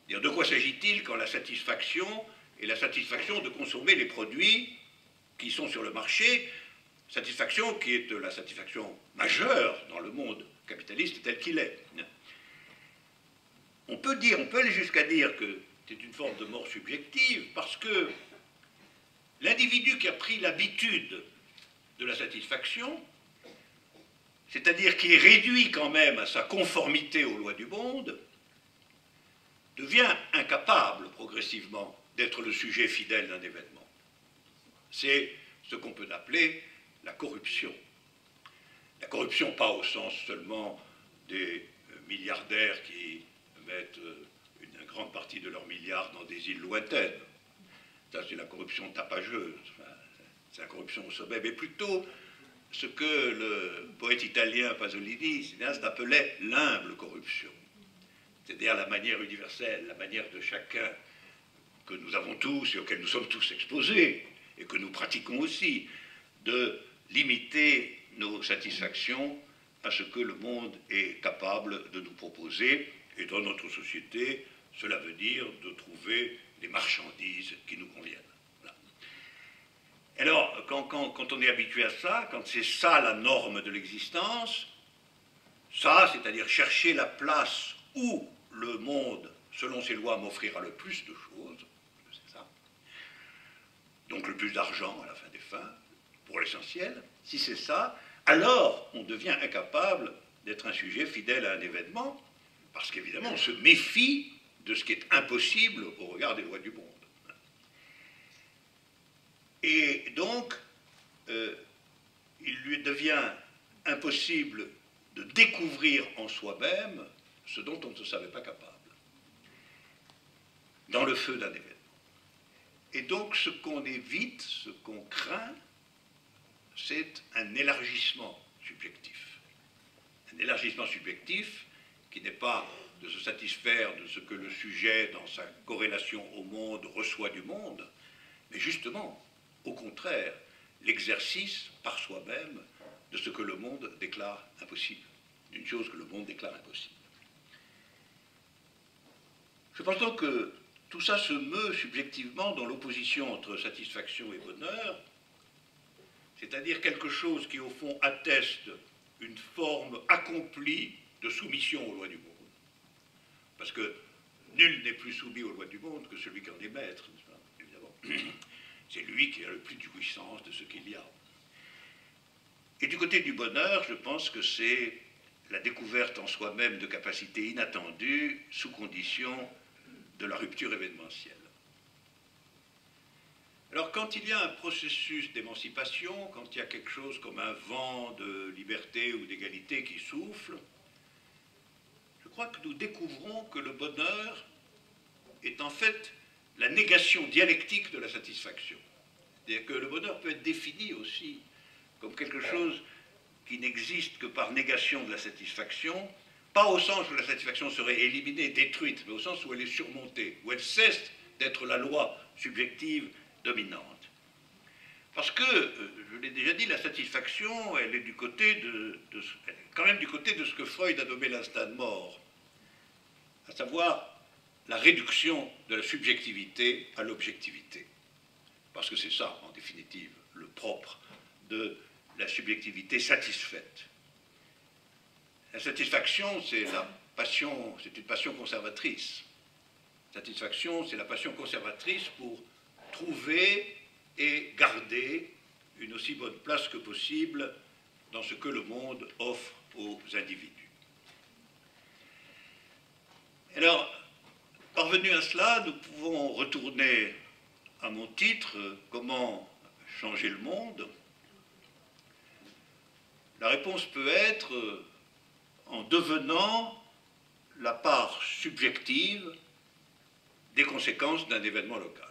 De quoi s'agit-il quand la satisfaction et la satisfaction de consommer les produits qui sont sur le marché, satisfaction qui est la satisfaction majeure dans le monde capitaliste tel qu'il est. On peut dire, on peut aller jusqu'à dire que c'est une forme de mort subjective parce que l'individu qui a pris l'habitude de la satisfaction, c'est-à-dire qui est réduit quand même à sa conformité aux lois du monde, devient incapable progressivement d'être le sujet fidèle d'un événement. C'est ce qu'on peut appeler la corruption. La corruption, pas au sens seulement des euh, milliardaires qui mettent euh, une grande partie de leurs milliards dans des îles lointaines. Ça, c'est la corruption tapageuse. c'est la corruption au sommet, mais plutôt ce que le poète italien Pasolini appelait l'humble corruption. c'est-à-dire la manière universelle, la manière de chacun que nous avons tous et auquel nous sommes tous exposés, et que nous pratiquons aussi, de limiter nos satisfactions à ce que le monde est capable de nous proposer. Et dans notre société, cela veut dire de trouver des marchandises qui nous conviennent. Alors, quand, quand, on est habitué à ça, quand c'est ça la norme de l'existence, ça, c'est-à-dire chercher la place où le monde, selon ses lois, m'offrira le plus de choses, c'est ça. Donc le plus d'argent à la fin des fins, pour l'essentiel. Si c'est ça, alors on devient incapable d'être un sujet fidèle à un événement, parce qu'évidemment on se méfie de ce qui est impossible au regard des lois du monde. Et donc, euh, il lui devient impossible de découvrir en soi-même ce dont on ne se savait pas capable, dans le feu d'un événement. Et donc ce qu'on évite, ce qu'on craint, c'est un élargissement subjectif. Un élargissement subjectif qui n'est pas de se satisfaire de ce que le sujet, dans sa corrélation au monde, reçoit du monde, mais justement, au contraire, l'exercice par soi-même de ce que le monde déclare impossible, d'une chose que le monde déclare impossible. Je pense donc que tout ça se meut subjectivement dans l'opposition entre satisfaction et bonheur, c'est-à-dire quelque chose qui au fond atteste une forme accomplie de soumission aux lois du monde. Parce que nul n'est plus soumis aux lois du monde que celui qui en est maître, évidemment. C'est lui qui a le plus de jouissance de ce qu'il y a. Et du côté du bonheur, je pense que c'est la découverte en soi-même de capacités inattendues sous condition de la rupture événementielle. Alors quand il y a un processus d'émancipation, quand il y a quelque chose comme un vent de liberté ou d'égalité qui souffle, crois que nous découvrons que le bonheur est en fait la négation dialectique de la satisfaction. C'est-à-dire que le bonheur peut être défini aussi comme quelque chose qui n'existe que par négation de la satisfaction, pas au sens où la satisfaction serait éliminée, détruite, mais au sens où elle est surmontée, où elle cesse d'être la loi subjective dominante. Parce que, euh, je l'ai déjà dit, la satisfaction, elle est du côté de, quand même du côté de ce que Freud a nommé l'instant de mort, à savoir la réduction de la subjectivité à l'objectivité. Parce que c'est ça, en définitive, le propre de la subjectivité satisfaite. La satisfaction, c'est la passion, c'est une passion conservatrice. Satisfaction, c'est la passion conservatrice pour trouver et garder une aussi bonne place que possible dans ce que le monde offre aux individus. Alors, parvenu à cela, nous pouvons retourner à mon titre, Comment changer le monde La réponse peut être en devenant la part subjective des conséquences d'un événement local.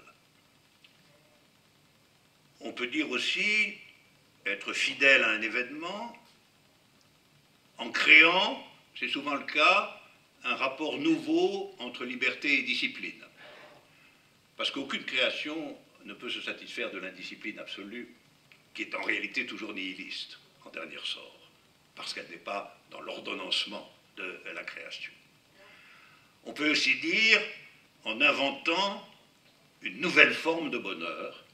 On peut dire aussi être fidèle à un événement en créant, c'est souvent le cas, un rapport nouveau entre liberté et discipline. Parce qu'aucune création ne peut se satisfaire de l'indiscipline absolue, qui est en réalité toujours nihiliste, en dernier ressort parce qu'elle n'est pas dans l'ordonnancement de la création. On peut aussi dire, en inventant une nouvelle forme de bonheur,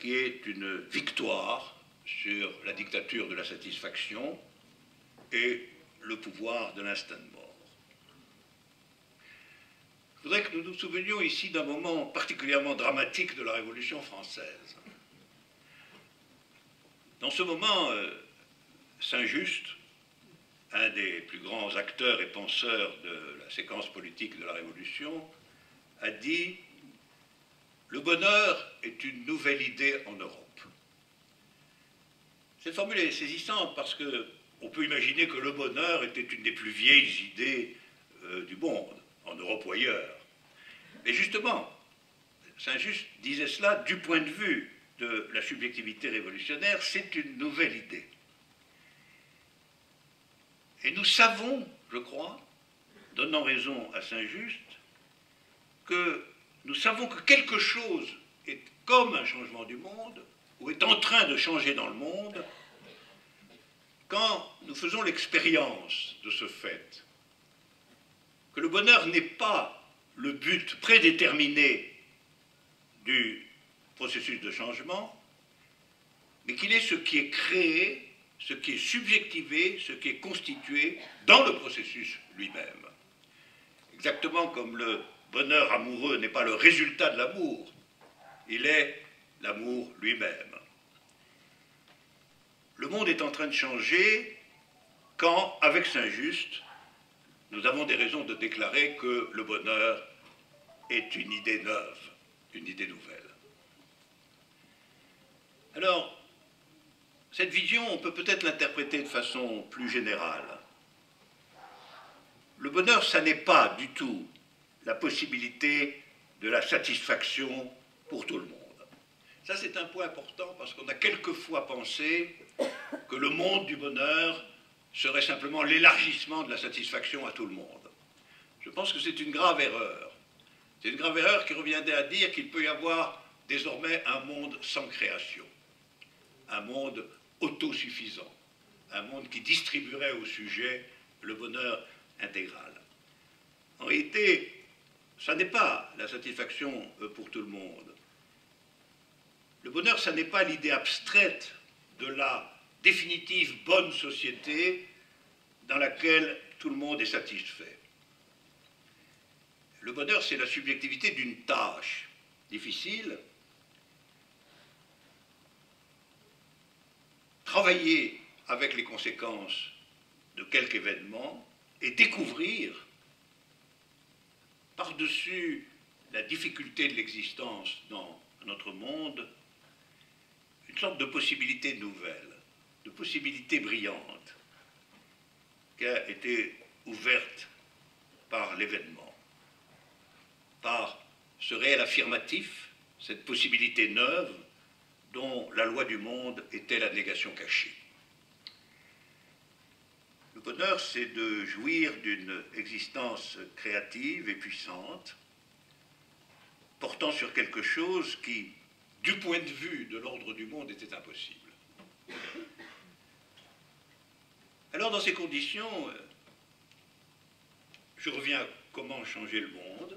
qui est une victoire sur la dictature de la satisfaction et le pouvoir de l'instinct de mort. Je voudrais que nous nous souvenions ici d'un moment particulièrement dramatique de la Révolution française. Dans ce moment, euh, Saint-Just, un des plus grands acteurs et penseurs de la séquence politique de la Révolution, a dit Le bonheur est une nouvelle idée en Europe. Cette formule est saisissante parce qu'on peut imaginer que le bonheur était une des plus vieilles idées euh, du monde, en Europe ou ailleurs. Et justement, Saint-Just disait cela du point de vue de la subjectivité révolutionnaire, c'est une nouvelle idée. Et nous savons, je crois, donnant raison à Saint-Just, que nous savons que quelque chose est comme un changement du monde, ou est en train de changer dans le monde, quand nous faisons l'expérience de ce fait, que le bonheur n'est pas le but prédéterminé du processus de changement, mais qu'il est ce qui est créé, ce qui est subjectivé, ce qui est constitué dans le processus lui-même. Exactement comme le bonheur amoureux n'est pas le résultat de l'amour, il est l'amour lui-même. Le monde est en train de changer quand, avec Saint-Just, nous avons des raisons de déclarer que le bonheur est une idée neuve, une idée nouvelle. Alors, cette vision, on peut peut-être l'interpréter de façon plus générale. Le bonheur, ça n'est pas du tout la possibilité de la satisfaction pour tout le monde. Ça, c'est un point important parce qu'on a quelquefois pensé que le monde du bonheur serait simplement l'élargissement de la satisfaction à tout le monde. Je pense que c'est une grave erreur. C'est une grave erreur qui reviendrait à dire qu'il peut y avoir désormais un monde sans création, un monde autosuffisant, un monde qui distribuerait au sujet le bonheur intégral. En réalité, ça n'est pas la satisfaction euh, pour tout le monde. Le bonheur, ça n'est pas l'idée abstraite de la définitive bonne société dans laquelle tout le monde est satisfait. Le bonheur, c'est la subjectivité d'une tâche difficile. Travailler avec les conséquences de quelque événement et découvrir par-dessus la difficulté de l'existence dans notre monde une sorte de possibilité nouvelle, de possibilité brillante, qui a été ouverte par l'événement, par ce réel affirmatif, cette possibilité neuve dont la loi du monde était la négation cachée. Le bonheur, c'est de jouir d'une existence créative et puissante, portant sur quelque chose qui, du point de vue de l'ordre du monde, était impossible. Alors, dans ces conditions, euh, je reviens à comment changer le monde.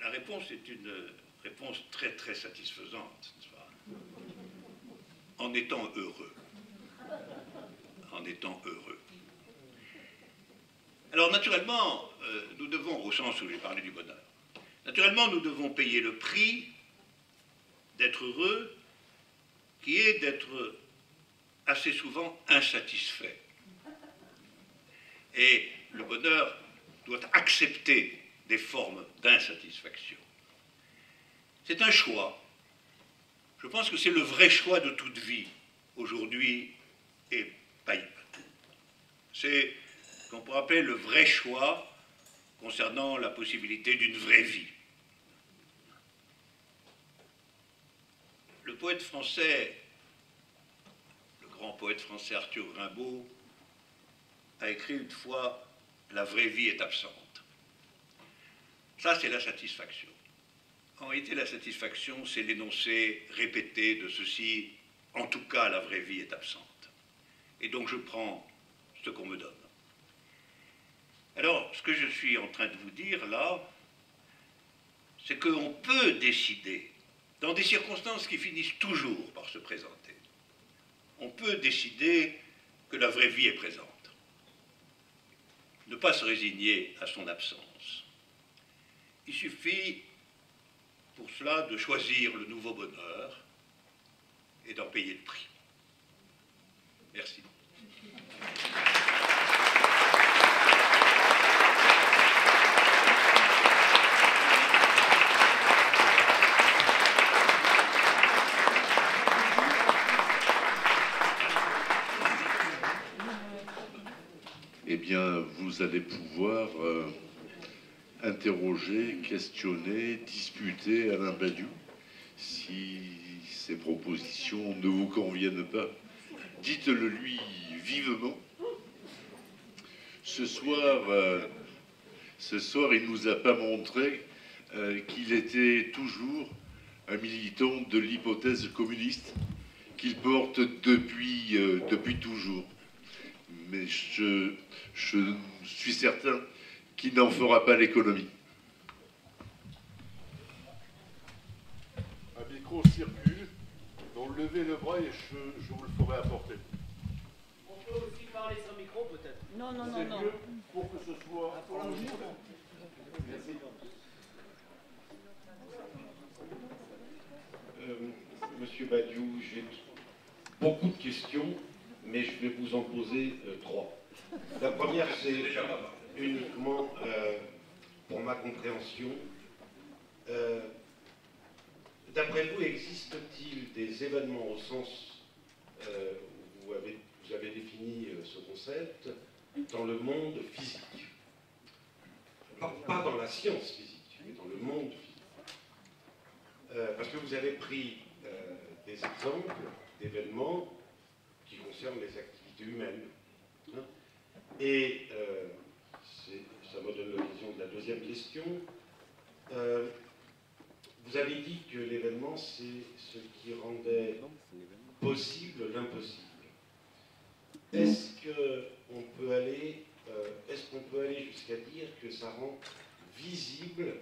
La réponse est une réponse très très satisfaisante, pas? En étant heureux. En étant heureux. Alors naturellement, euh, nous devons, au sens où j'ai parlé du bonheur, naturellement nous devons payer le prix d'être heureux, qui est d'être assez souvent insatisfait. Et le bonheur doit accepter des formes d'insatisfaction. C'est un choix. Je pense que c'est le vrai choix de toute vie, aujourd'hui et pas C'est ce qu'on pourrait appeler le vrai choix concernant la possibilité d'une vraie vie. Le poète français, grand poète français Arthur Rimbaud, a écrit une fois La vraie vie est absente. Ça, c'est la satisfaction. En réalité, la satisfaction, c'est l'énoncé répété de ceci, en tout cas, la vraie vie est absente. Et donc, je prends ce qu'on me donne. Alors, ce que je suis en train de vous dire là, c'est qu'on peut décider dans des circonstances qui finissent toujours par se présenter. Peut décider que la vraie vie est présente. Ne pas se résigner à son absence. Il suffit pour cela de choisir le nouveau bonheur et d'en payer le prix. Merci. Vous allez pouvoir euh, interroger, questionner, disputer Alain Badiou. Si ces propositions ne vous conviennent pas, dites-le lui vivement. ce soir, euh, ce soir, il nous a pas montré euh, qu'il était toujours un militant de l'hypothèse communiste qu'il porte depuis, euh, depuis toujours. Mais je, je suis certain qu'il n'en fera pas l'économie. Un micro circule, donc levez le bras et je, je vous le ferai apporter. On peut aussi parler sans micro peut-être Non, non, non, C'est non. mieux pour que ce soit Ah, pour. Euh, Monsieur Badiou, j'ai beaucoup de questions, mais je vais vous en poser euh, trois. La première, c'est uniquement euh, pour ma compréhension. Euh, D'après vous, existe-t-il des événements au sens où vous avez, vous avez défini ce concept dans le monde physique? Pas, pas dans la science physique, mais dans le monde physique. Parce que vous avez pris des exemples d'événements qui concernent les activités humaines. hein. Et euh, ça me donne l'occasion de la deuxième question. Euh, vous avez dit que l'événement, c'est ce qui rendait possible l'impossible. Euh, est-ce qu'on peut aller jusqu'à dire que ça rend visible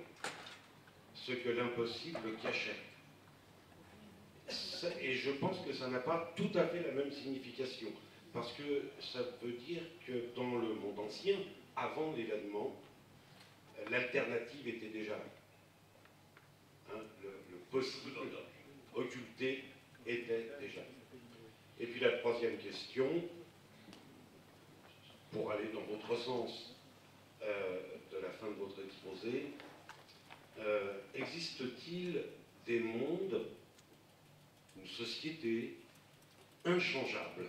ce que l'impossible cachait? Et je pense que ça n'a pas tout à fait la même signification, parce que ça veut dire que dans le monde ancien, avant l'événement, l'alternative était déjà là. Hein, le, le possible occulté était déjà là. Et puis la troisième question, pour aller dans votre sens euh, de la fin de votre exposé, euh, existe-t-il des mondes, une société inchangeable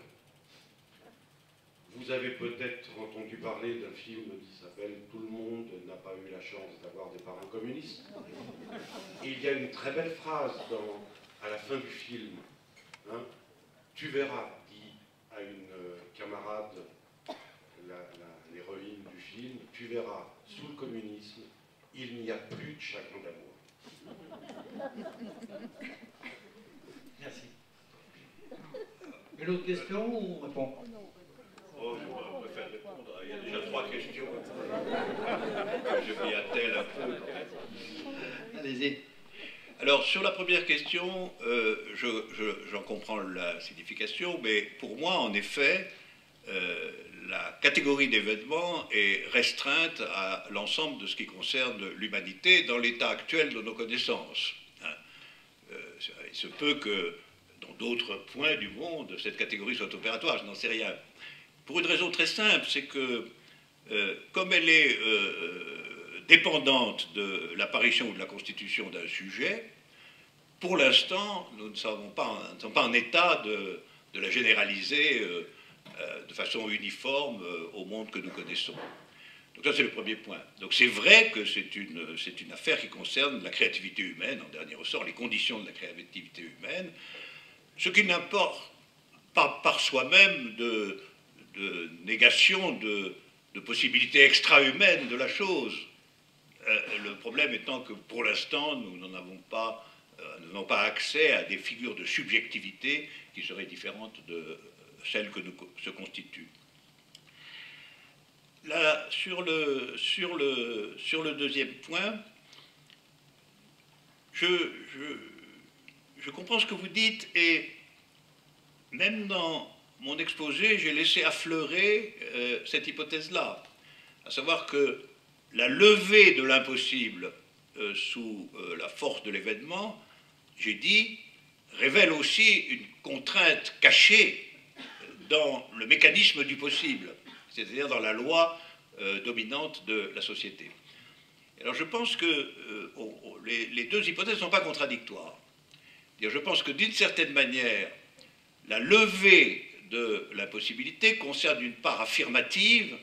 Vous avez peut-être entendu parler d'un film qui s'appelle Tout le monde n'a pas eu la chance d'avoir des parents communistes. Il y a une très belle phrase à la fin du film. hein. tu verras, dit à une euh, camarade l'héroïne du film, tu verras, sous le communisme, il n'y a plus de chagrin d'amour. Merci. Une autre question ou on répond? Oh, je préfère répondre. Il y a déjà trois questions. Je m'y attelle un peu. Allez-y. Alors, sur la première question, euh, je- je- j'en comprends la signification, mais pour moi, en effet, euh, la catégorie d'événements est restreinte à l'ensemble de ce qui concerne l'humanité dans l'état actuel de nos connaissances. hein. Euh, il se peut que d'autres points du monde, cette catégorie soit opératoire, je n'en sais rien. Pour une raison très simple, c'est que euh, comme elle est euh, dépendante de l'apparition ou de la constitution d'un sujet, pour l'instant, nous ne sommes pas en état de, la généraliser euh, euh, de façon uniforme euh, au monde que nous connaissons. Donc ça, c'est le premier point. Donc c'est vrai que c'est une affaire qui concerne la créativité humaine, en dernier ressort, les conditions de la créativité humaine, ce qui n'importe pas par soi-même de, négation de, possibilités extra-humaines de la chose. Euh, le problème étant que pour l'instant, nous n'en avons pas, euh, pas accès à des figures de subjectivité qui seraient différentes de celles que nous se constituent. Là, sur, le, sur, le, sur le deuxième point, je, je comprends ce que vous dites et même dans mon exposé, j'ai laissé affleurer euh, cette hypothèse-là, à savoir que la levée de l'impossible euh, sous euh, la force de l'événement, j'ai dit, révèle aussi une contrainte cachée dans le mécanisme du possible, c'est-à-dire dans la loi dominante de la société. Alors je pense que les deux hypothèses ne sont pas contradictoires. Je pense que d'une certaine manière, la levée de l'impossibilité concerne une part affirmative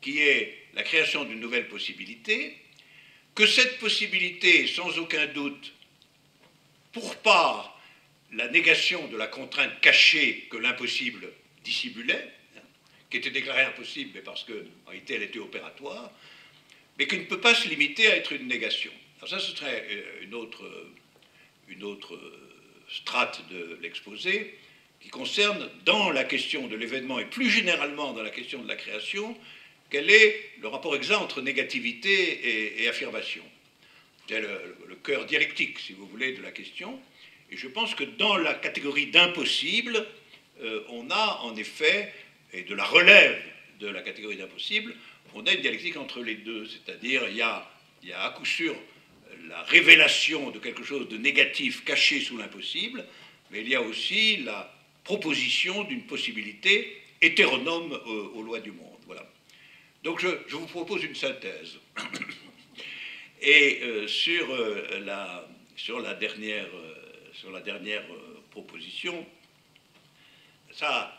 qui est la création d'une nouvelle possibilité, que cette possibilité, sans aucun doute, pour part la négation de la contrainte cachée que l'impossible dissimulait, hein, qui était déclarée impossible, mais parce qu'en réalité elle était opératoire, mais qui ne peut pas se limiter à être une négation. Alors ça, ce serait euh, une autre, une autre euh, strate de l'exposé, qui concerne, dans la question de l'événement et plus généralement dans la question de la création, quel est le rapport exact entre négativité et, affirmation. C'est le, le, cœur dialectique, si vous voulez, de la question. Et je pense que dans la catégorie d'impossible, euh, on a en effet, et de la relève de la catégorie d'impossible, on a une dialectique entre les deux. C'est-à-dire, il y a, il y a à coup sûr la révélation de quelque chose de négatif caché sous l'impossible, mais il y a aussi la proposition d'une possibilité hétéronome euh, aux lois du monde. Voilà. Donc je, vous propose une synthèse. Et euh, sur, euh, la, sur, la, dernière, sur la dernière proposition, ça,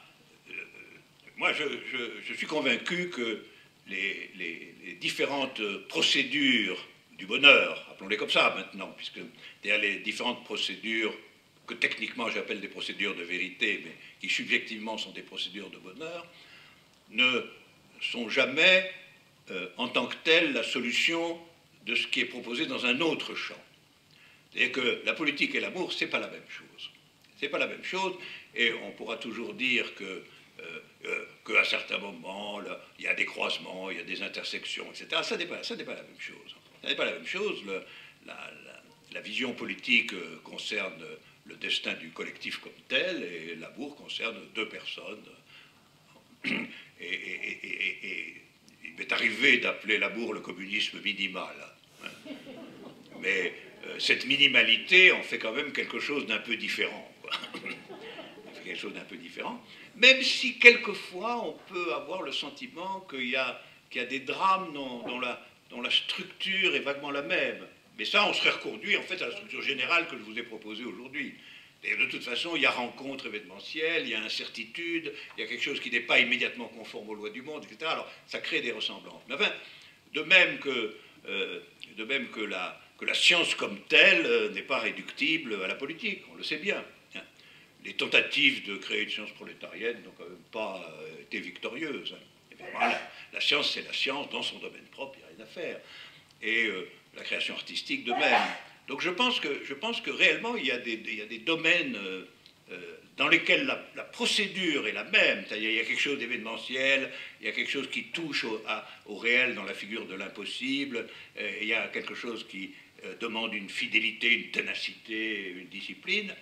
moi je, suis convaincu que les, les différentes procédures du bonheur, appelons-les comme ça maintenant, puisque derrière les différentes procédures que techniquement j'appelle des procédures de vérité, mais qui subjectivement sont des procédures de bonheur, ne sont jamais euh, en tant que telles la solution de ce qui est proposé dans un autre champ. C'est-à-dire que la politique et l'amour, c'est pas la même chose. C'est pas la même chose, et on pourra toujours dire que euh, euh, qu'à certains moments, il y a des croisements, il y a des intersections, etc. Ça n'est pas, pas la même chose. Ça n'est pas la même chose. la, vision politique concerne le destin du collectif comme tel, et l'amour concerne deux personnes. Et, il m'est arrivé d'appeler l'amour le communisme minimal. Mais euh, cette minimalité en fait quand même quelque chose d'un peu différent. fait quelque chose d'un peu différent. Même si quelquefois on peut avoir le sentiment qu'il y, a, des drames dont, la, dont la structure est vaguement la même. Mais ça, on serait reconduit en fait à la structure générale que je vous ai proposée aujourd'hui. Et de toute façon, il y a rencontre événementielle, il y a incertitude, il y a quelque chose qui n'est pas immédiatement conforme aux lois du monde, etc. Alors, ça crée des ressemblances. Mais enfin, de même que, euh, de même que, la, que la science comme telle euh, n'est pas réductible à la politique, on le sait bien. Hein. Les tentatives de créer une science prolétarienne n'ont quand même pas euh, été victorieuses. Hein. La, science, c'est la science dans son domaine propre, il n'y a rien à faire. Et la création artistique de même. Donc je pense que, je pense que réellement, il y a des, des domaines euh, euh, dans lesquels la, procédure est la même, c'est-à-dire il y a quelque chose d'événementiel, il y a quelque chose qui touche au, au réel dans la figure de l'impossible, euh, il y a quelque chose qui demande une fidélité, une ténacité, une discipline,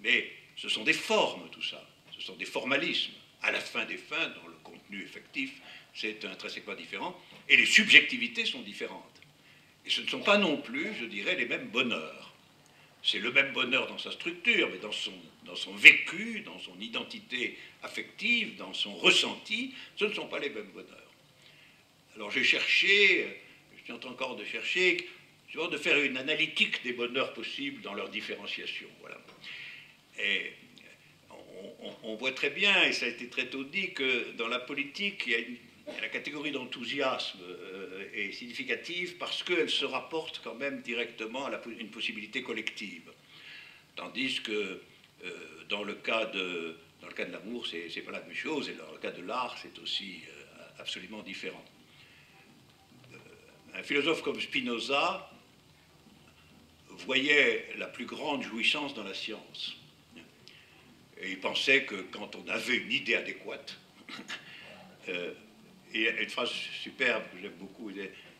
mais ce sont des formes tout ça, ce sont des formalismes. À la fin des fins, effectif, c'est intrinsèquement différent, et les subjectivités sont différentes. Et ce ne sont pas non plus, je dirais, les mêmes bonheurs. C'est le même bonheur dans sa structure, mais dans son, dans son vécu, dans son identité affective, dans son ressenti, ce ne sont pas les mêmes bonheurs. Alors j'ai cherché, je train encore de chercher, de faire une analytique des bonheurs possibles dans leur différenciation. Voilà. Et on, voit très bien, et ça a été très tôt dit, que dans la politique, il y a la catégorie d'enthousiasme euh, est significative parce qu'elle se rapporte quand même directement à une possibilité collective. Tandis que euh, dans le cas de, dans le cas de l'amour, c'est, pas la même chose, et dans le cas de l'art, c'est aussi euh, absolument différent. un philosophe comme Spinoza voyait la plus grande jouissance dans la science. Et il pensait que quand on avait une idée adéquate, et une phrase superbe que j'aime beaucoup,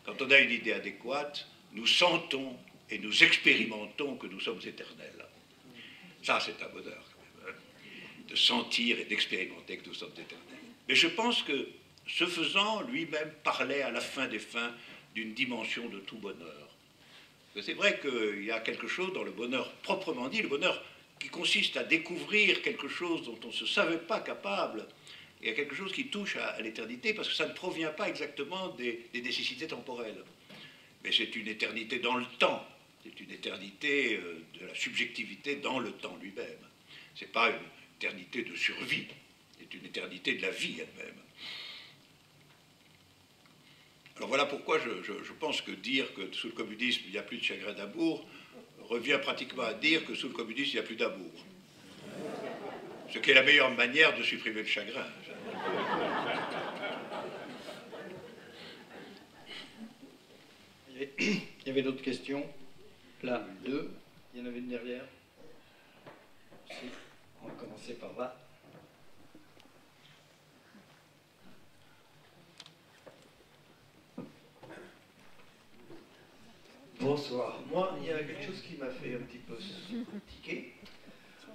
quand on a une idée adéquate, nous sentons et nous expérimentons que nous sommes éternels. Ça, c'est un bonheur, quand même, hein, de sentir et d'expérimenter que nous sommes éternels. Mais je pense que, ce faisant, lui-même parlait à la fin des fins d'une dimension de tout bonheur. C'est vrai qu'il y a quelque chose dans le bonheur proprement dit, le bonheur qui consiste à découvrir quelque chose dont on ne se savait pas capable, il y a quelque chose qui touche à, l'éternité parce que ça ne provient pas exactement des, nécessités temporelles. Mais c'est une éternité dans le temps. C'est une éternité euh, de la subjectivité dans le temps lui-même. Ce n'est pas une éternité de survie, c'est une éternité de la vie elle-même. Alors voilà pourquoi je, je, pense que dire que sous le communisme il n'y a plus de chagrin d'amour revient pratiquement à dire que sous le communisme, il n'y a plus d'amour. Ce qui est la meilleure manière de supprimer le chagrin. Il y avait d'autres questions? Là, deux. Il y en avait une derrière? On va commencer par là. Bonsoir. Moi, il y a quelque chose qui m'a fait un petit peu tiquer.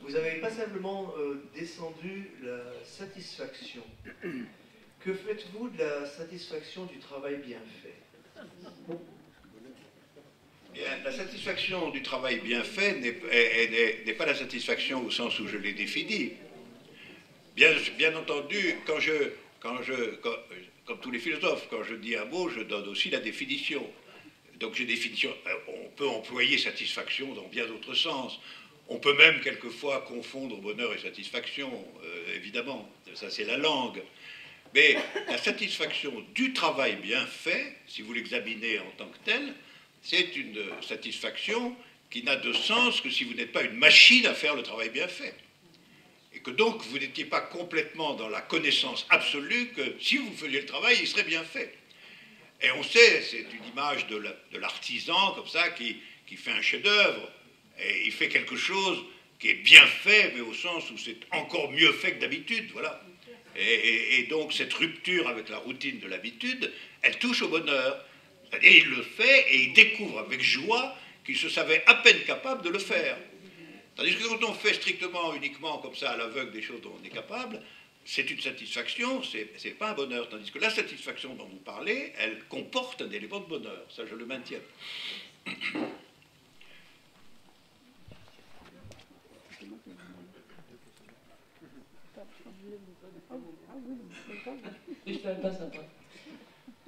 Vous n'avez pas simplement euh, descendu la satisfaction. Que faites-vous de la satisfaction du travail bien fait? La satisfaction du travail bien fait n'est pas la satisfaction au sens où je l'ai définie. Bien, entendu, comme tous les philosophes, quand je dis un mot, je donne aussi la définition. Donc j'ai définition. Euh, on peut employer satisfaction dans bien d'autres sens. On peut même quelquefois confondre bonheur et satisfaction, euh, évidemment. Ça, c'est la langue. Mais la satisfaction du travail bien fait, si vous l'examinez en tant que tel, c'est une satisfaction qui n'a de sens que si vous n'êtes pas une machine à faire le travail bien fait. Et que donc vous n'étiez pas complètement dans la connaissance absolue que si vous faisiez le travail, il serait bien fait. Et on sait, c'est une image de l'artisan comme ça qui, qui fait un chef-d'œuvre. Et il fait quelque chose qui est bien fait, mais au sens où c'est encore mieux fait que d'habitude. Voilà. Et, donc cette rupture avec la routine de l'habitude, elle touche au bonheur. C'est-à-dire il le fait et il découvre avec joie qu'il se savait à peine capable de le faire. Tandis que quand on fait strictement, uniquement comme ça, à l'aveugle des choses dont on est capable, c'est une satisfaction, c'est n'est pas un bonheur. Tandis que la satisfaction dont vous parlez, elle comporte un élément de bonheur. Ça, je le maintiens.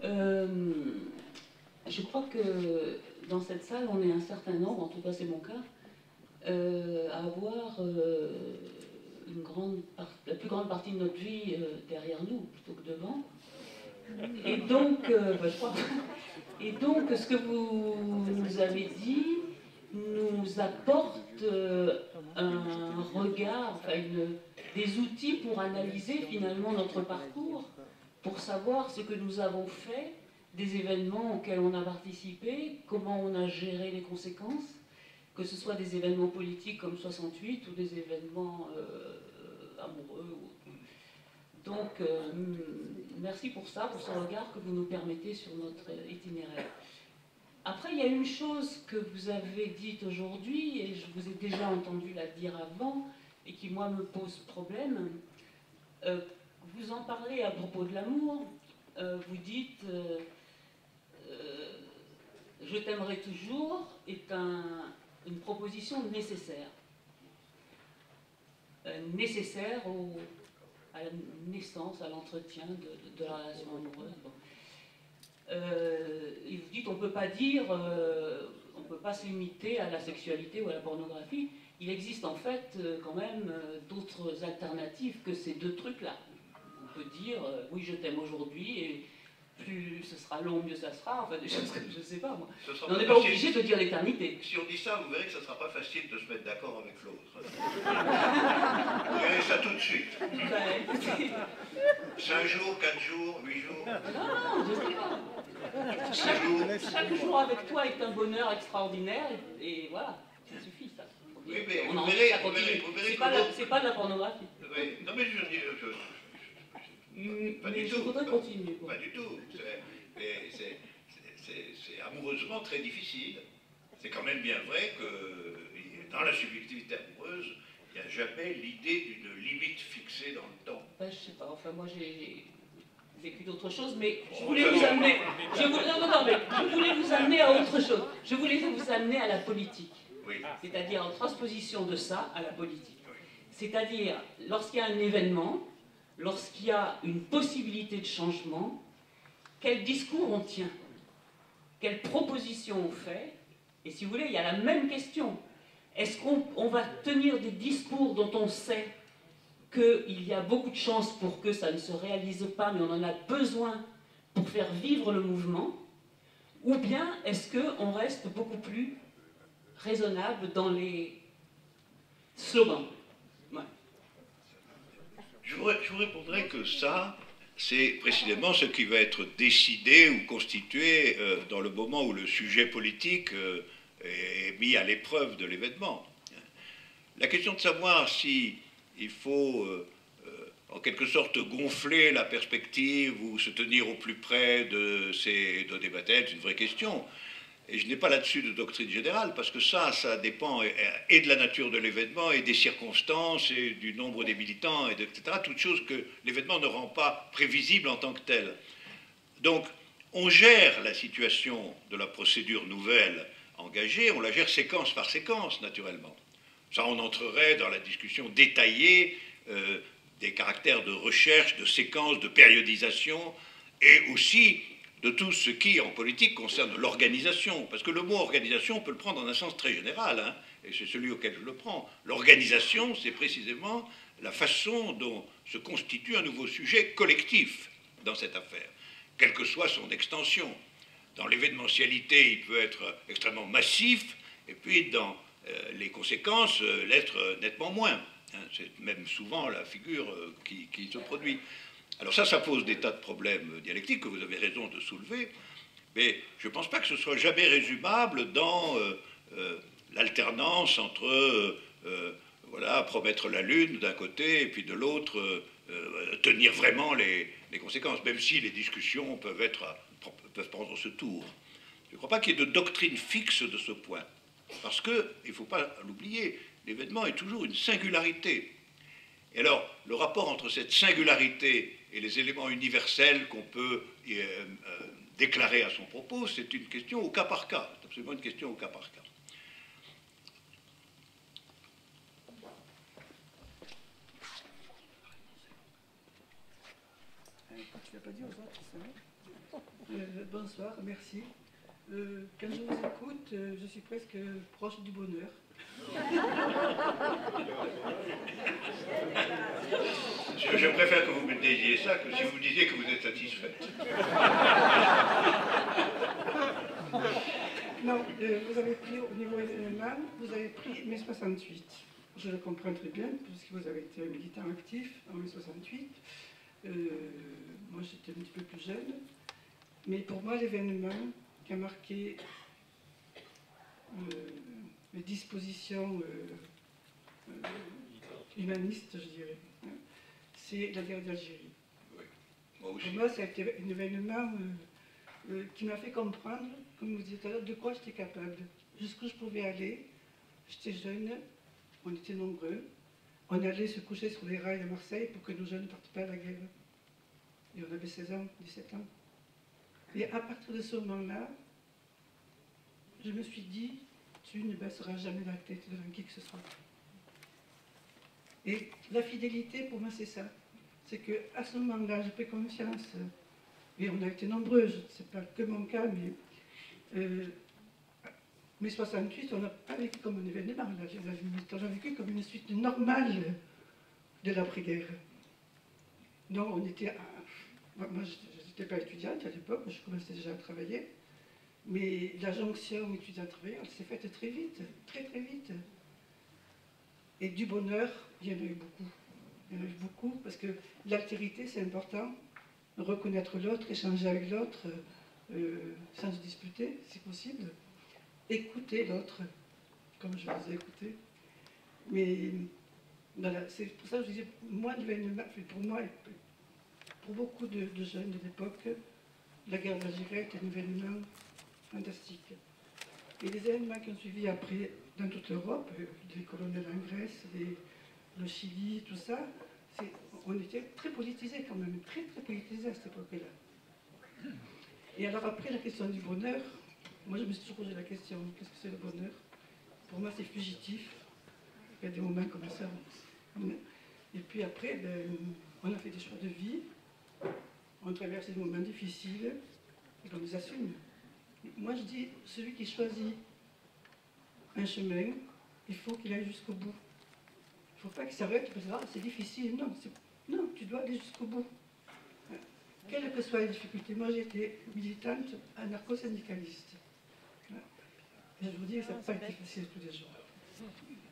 Euh, je crois que dans cette salle, on est un certain nombre, en tout cas c'est mon cas, euh, à avoir euh, la plus grande partie de notre vie euh, derrière nous plutôt que devant. Et donc, bah, je crois, et donc, ce que vous nous avez dit nous apporte un regard, enfin des outils pour analyser finalement notre parcours, pour savoir ce que nous avons fait des événements auxquels on a participé, comment on a géré les conséquences, que ce soit des événements politiques comme 68 ou des événements euh, amoureux. Donc, euh, merci pour ça, pour ce regard que vous nous permettez sur notre itinéraire. Après, il y a une chose que vous avez dite aujourd'hui, et je vous ai déjà entendu la dire avant, et qui, moi, me pose problème. Euh, vous en parlez à propos de l'amour. vous dites je t'aimerai toujours est une proposition nécessaire. Euh, nécessaire à la naissance, à l'entretien de, la relation amoureuse. Euh, et vous dites on ne peut pas dire, euh, on ne peut pas se limiter à la sexualité ou à la pornographie. Il existe en fait quand même d'autres alternatives que ces deux trucs-là. On peut dire oui je t'aime aujourd'hui plus ce sera long, mieux ça sera, enfin des choses que je ne sais pas moi. on n'est pas obligé de dire l'éternité. Si on dit ça, vous verrez que ce ne sera pas facile de se mettre d'accord avec l'autre. vous verrez ça tout de suite. 5 ben, jours, 4 jours, 8 jours. Non, je ne sais pas. Chaque, jour. chaque jour avec toi est un bonheur extraordinaire et, voilà, ça suffit ça. Oui, mais on vous, verrez, vous verrez, C'est pas, pas, de la pornographie. Oui. Non mais je, je, je pas du tout. continuer. Pas du tout. C'est amoureusement très difficile. C'est quand même bien vrai que dans la subjectivité amoureuse, il n'y a jamais l'idée d'une limite fixée dans le temps. Ben, je sais pas, enfin moi j'ai vécu d'autres choses, mais je voulais vous amener. Je voulais, non, non, mais je voulais vous amener à autre chose. Je voulais vous amener à la politique. C'est-à-dire en transposition de ça à la politique. C'est-à-dire, lorsqu'il y a un événement, lorsqu'il y a une possibilité de changement, quel discours on tient, quelle proposition on fait, et si vous voulez, il y a la même question. Est-ce qu'on va tenir des discours dont on sait qu'il y a beaucoup de chances pour que ça ne se réalise pas, mais on en a besoin pour faire vivre le mouvement Ou bien est-ce qu'on reste beaucoup plus raisonnable dans les slogans? Je vous, répondrai que ça, c'est précisément ce qui va être décidé ou constitué euh, dans le moment où le sujet politique euh, est mis à l'épreuve de l'événement. La question de savoir si il faut euh, en quelque sorte gonfler la perspective ou se tenir au plus près de ces données baptêmes, c'est une vraie question. Et je n'ai pas là-dessus de doctrine générale, parce que ça, ça dépend et de la nature de l'événement, et des circonstances, et du nombre des militants, et etc. Toutes choses que l'événement ne rend pas prévisible en tant que tel. Donc, on gère la situation de la procédure nouvelle engagée, on la gère séquence par séquence, naturellement. Ça, on entrerait dans la discussion détaillée euh, des caractères de recherche, de séquence, de périodisation, et aussi de tout ce qui, en politique, concerne l'organisation. Parce que le mot organisation, on peut le prendre dans un sens très général, hein, et c'est celui auquel je le prends. L'organisation, c'est précisément la façon dont se constitue un nouveau sujet collectif dans cette affaire, quelle que soit son extension. Dans l'événementialité, il peut être extrêmement massif, et puis dans euh, les conséquences, euh, l'être nettement moins. Hein. c'est même souvent la figure euh, qui se produit. Alors ça, ça pose des tas de problèmes dialectiques que vous avez raison de soulever, mais je ne pense pas que ce soit jamais résumable dans euh, euh, l'alternance entre euh, voilà, promettre la lune d'un côté et puis de l'autre tenir vraiment les, conséquences, même si les discussions peuvent, être, peuvent prendre ce tour. Je ne crois pas qu'il y ait de doctrine fixe de ce point, parce qu'il ne faut pas l'oublier, l'événement est toujours une singularité. Et alors, le rapport entre cette singularité et les éléments universels qu'on peut euh, euh, déclarer à son propos, c'est une question au cas par cas. C'est absolument une question au cas par cas. Euh, bonsoir, merci. Quand je vous écoute, je suis presque proche du bonheur. Je, préfère que vous me disiez ça que si vous disiez que vous êtes satisfaite. Non, euh, vous avez pris au niveau événement, vous avez pris mai 68. Je le comprends très bien, puisque vous avez été un militant actif en mai 68. Euh, moi, j'étais un petit peu plus jeune. Mais pour moi, l'événement qui a marqué euh, les dispositions humanistes, je dirais, c'est la guerre d'Algérie. Pour moi, ça a été un événement euh, euh, qui m'a fait comprendre, comme vous disiez tout à l'heure, de quoi j'étais capable, jusqu'où je pouvais aller. J'étais jeune, on était nombreux, on allait se coucher sur les rails à Marseille pour que nos jeunes ne partent pas à la guerre. Et on avait 16 ans, 17 ans. Et à partir de ce moment-là, je me suis dit, tu ne baisseras jamais la tête devant qui que ce soit. Et la fidélité, pour moi, c'est ça c'est qu'à ce moment-là, j'ai pris conscience, et on a été nombreuses, c'est pas que mon cas, mais euh, mais 68, on n'a pas vécu comme un événement, on a vécu comme une suite normale de l'après-guerre. Donc on était, je n'étais pas étudiante à l'époque, je commençais déjà à travailler, mais la jonction étudiant-travailleur s'est faite très vite, très très vite. Et du bonheur, il y en a eu beaucoup. Il y en a eu beaucoup, parce que l'altérité, c'est important. Reconnaître l'autre, échanger avec l'autre, euh, sans se disputer, si possible. Écouter l'autre, comme je vous ai écouté. Mais voilà, c'est pour ça que je disais, moi, pour moi, pour beaucoup de, jeunes de l'époque, la guerre d'Algérie est un événement fantastique. Et les événements qui ont suivi après dans toute l'Europe, euh, les colonels en Grèce, le Chili, tout ça, on était très politisés quand même, très très politisés à cette époque-là. Et alors après la question du bonheur, moi je me suis toujours posé la question, qu'est-ce que c'est le bonheur? Pour moi c'est fugitif, il y a des moments comme ça. Et puis après, ben, on a fait des choix de vie, on traverse des moments difficiles, et on les assume. Moi je dis, celui qui choisit un chemin, il faut qu'il aille jusqu'au bout. Il ne faut pas qu'il s'arrête parce ah, c'est difficile. Non, non, tu dois aller jusqu'au bout. Quelles que soient les difficultés. Moi, j'étais militante anarcho-syndicaliste. Et je vous dis que ça n'a pas été facile tous les jours.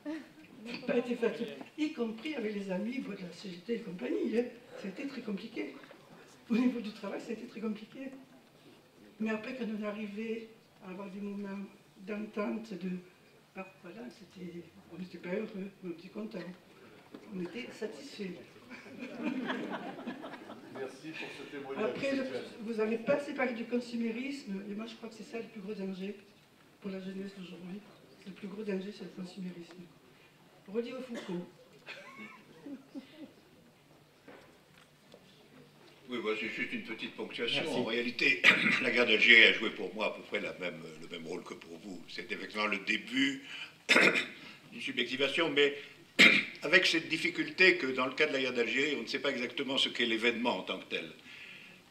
Ça n'a pas été facile, y compris avec les amis de la CGT et compagnie. Hein. Ça a été très compliqué. Au niveau du travail, ça a été très compliqué. Mais après, quand on est arrivé à avoir des moments d'entente, de. Ah, voilà. On n'était pas heureux, on était contents. On était satisfaits. Merci pour ce témoignage. Après, le- vous n'avez pas séparé du consumérisme, et moi je crois que c'est ça le plus gros danger pour la jeunesse d'aujourd'hui. Le plus gros danger, c'est le consumérisme. Redire au Foucault. Oui, c'est juste une petite ponctuation. En réalité, la guerre d'Alger a joué pour moi à peu près la même, le même rôle que pour vous. C'est effectivement le début d'une subjectivation, mais avec cette difficulté que dans le cas de la guerre d'Algérie, on ne sait pas exactement ce qu'est l'événement en tant que tel.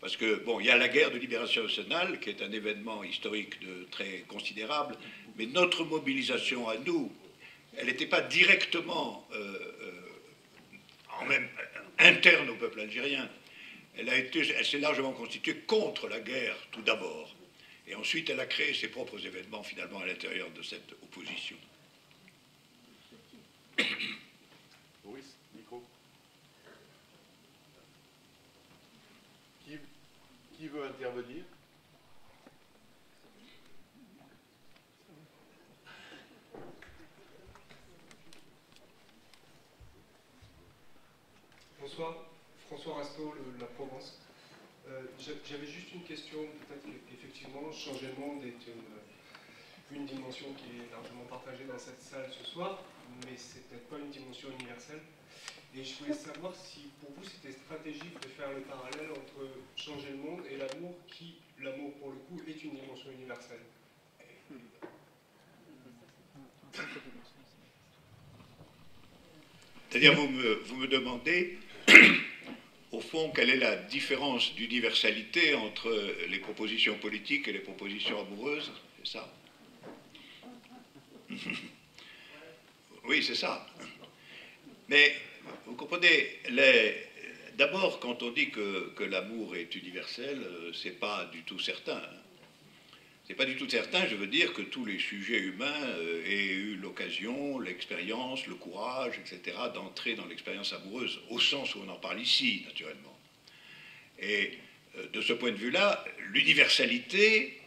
Parce que, bon, il y a la guerre de libération nationale, qui est un événement historique de très considérable, mais notre mobilisation à nous, elle n'était pas directement euh, euh, en même, interne au peuple algérien. Elle, a été, elle s'est largement constituée contre la guerre, tout d'abord. Et ensuite, elle a créé ses propres événements, finalement, à l'intérieur de cette opposition. Maurice, micro. Qui, qui veut intervenir? Bonsoir, François Rasto, le- la Provence. Euh, j'a- J'avais juste une question, peut-être effectivement, changer le monde est une, une dimension qui est largement partagée dans cette salle ce soir, mais c'est peut-être pas une dimension universelle. Et je voulais savoir si pour vous c'était stratégique de faire le parallèle entre changer le monde et l'amour, qui, l'amour pour le coup, est une dimension universelle? C'est-à-dire, vous me demandez, au fond, quelle est la différence d'universalité entre les propositions politiques et les propositions amoureuses? C'est ça? Oui, c'est ça. Mais, vous comprenez, les- d'abord, quand on dit que, que l'amour est universel, euh, c'est pas du tout certain. C'est pas du tout certain, je veux dire que tous les sujets humains euh, aient eu l'occasion, l'expérience, le courage, etc., d'entrer dans l'expérience amoureuse, au sens où on en parle ici, naturellement. Et euh, de ce point de vue-là, l'universalité,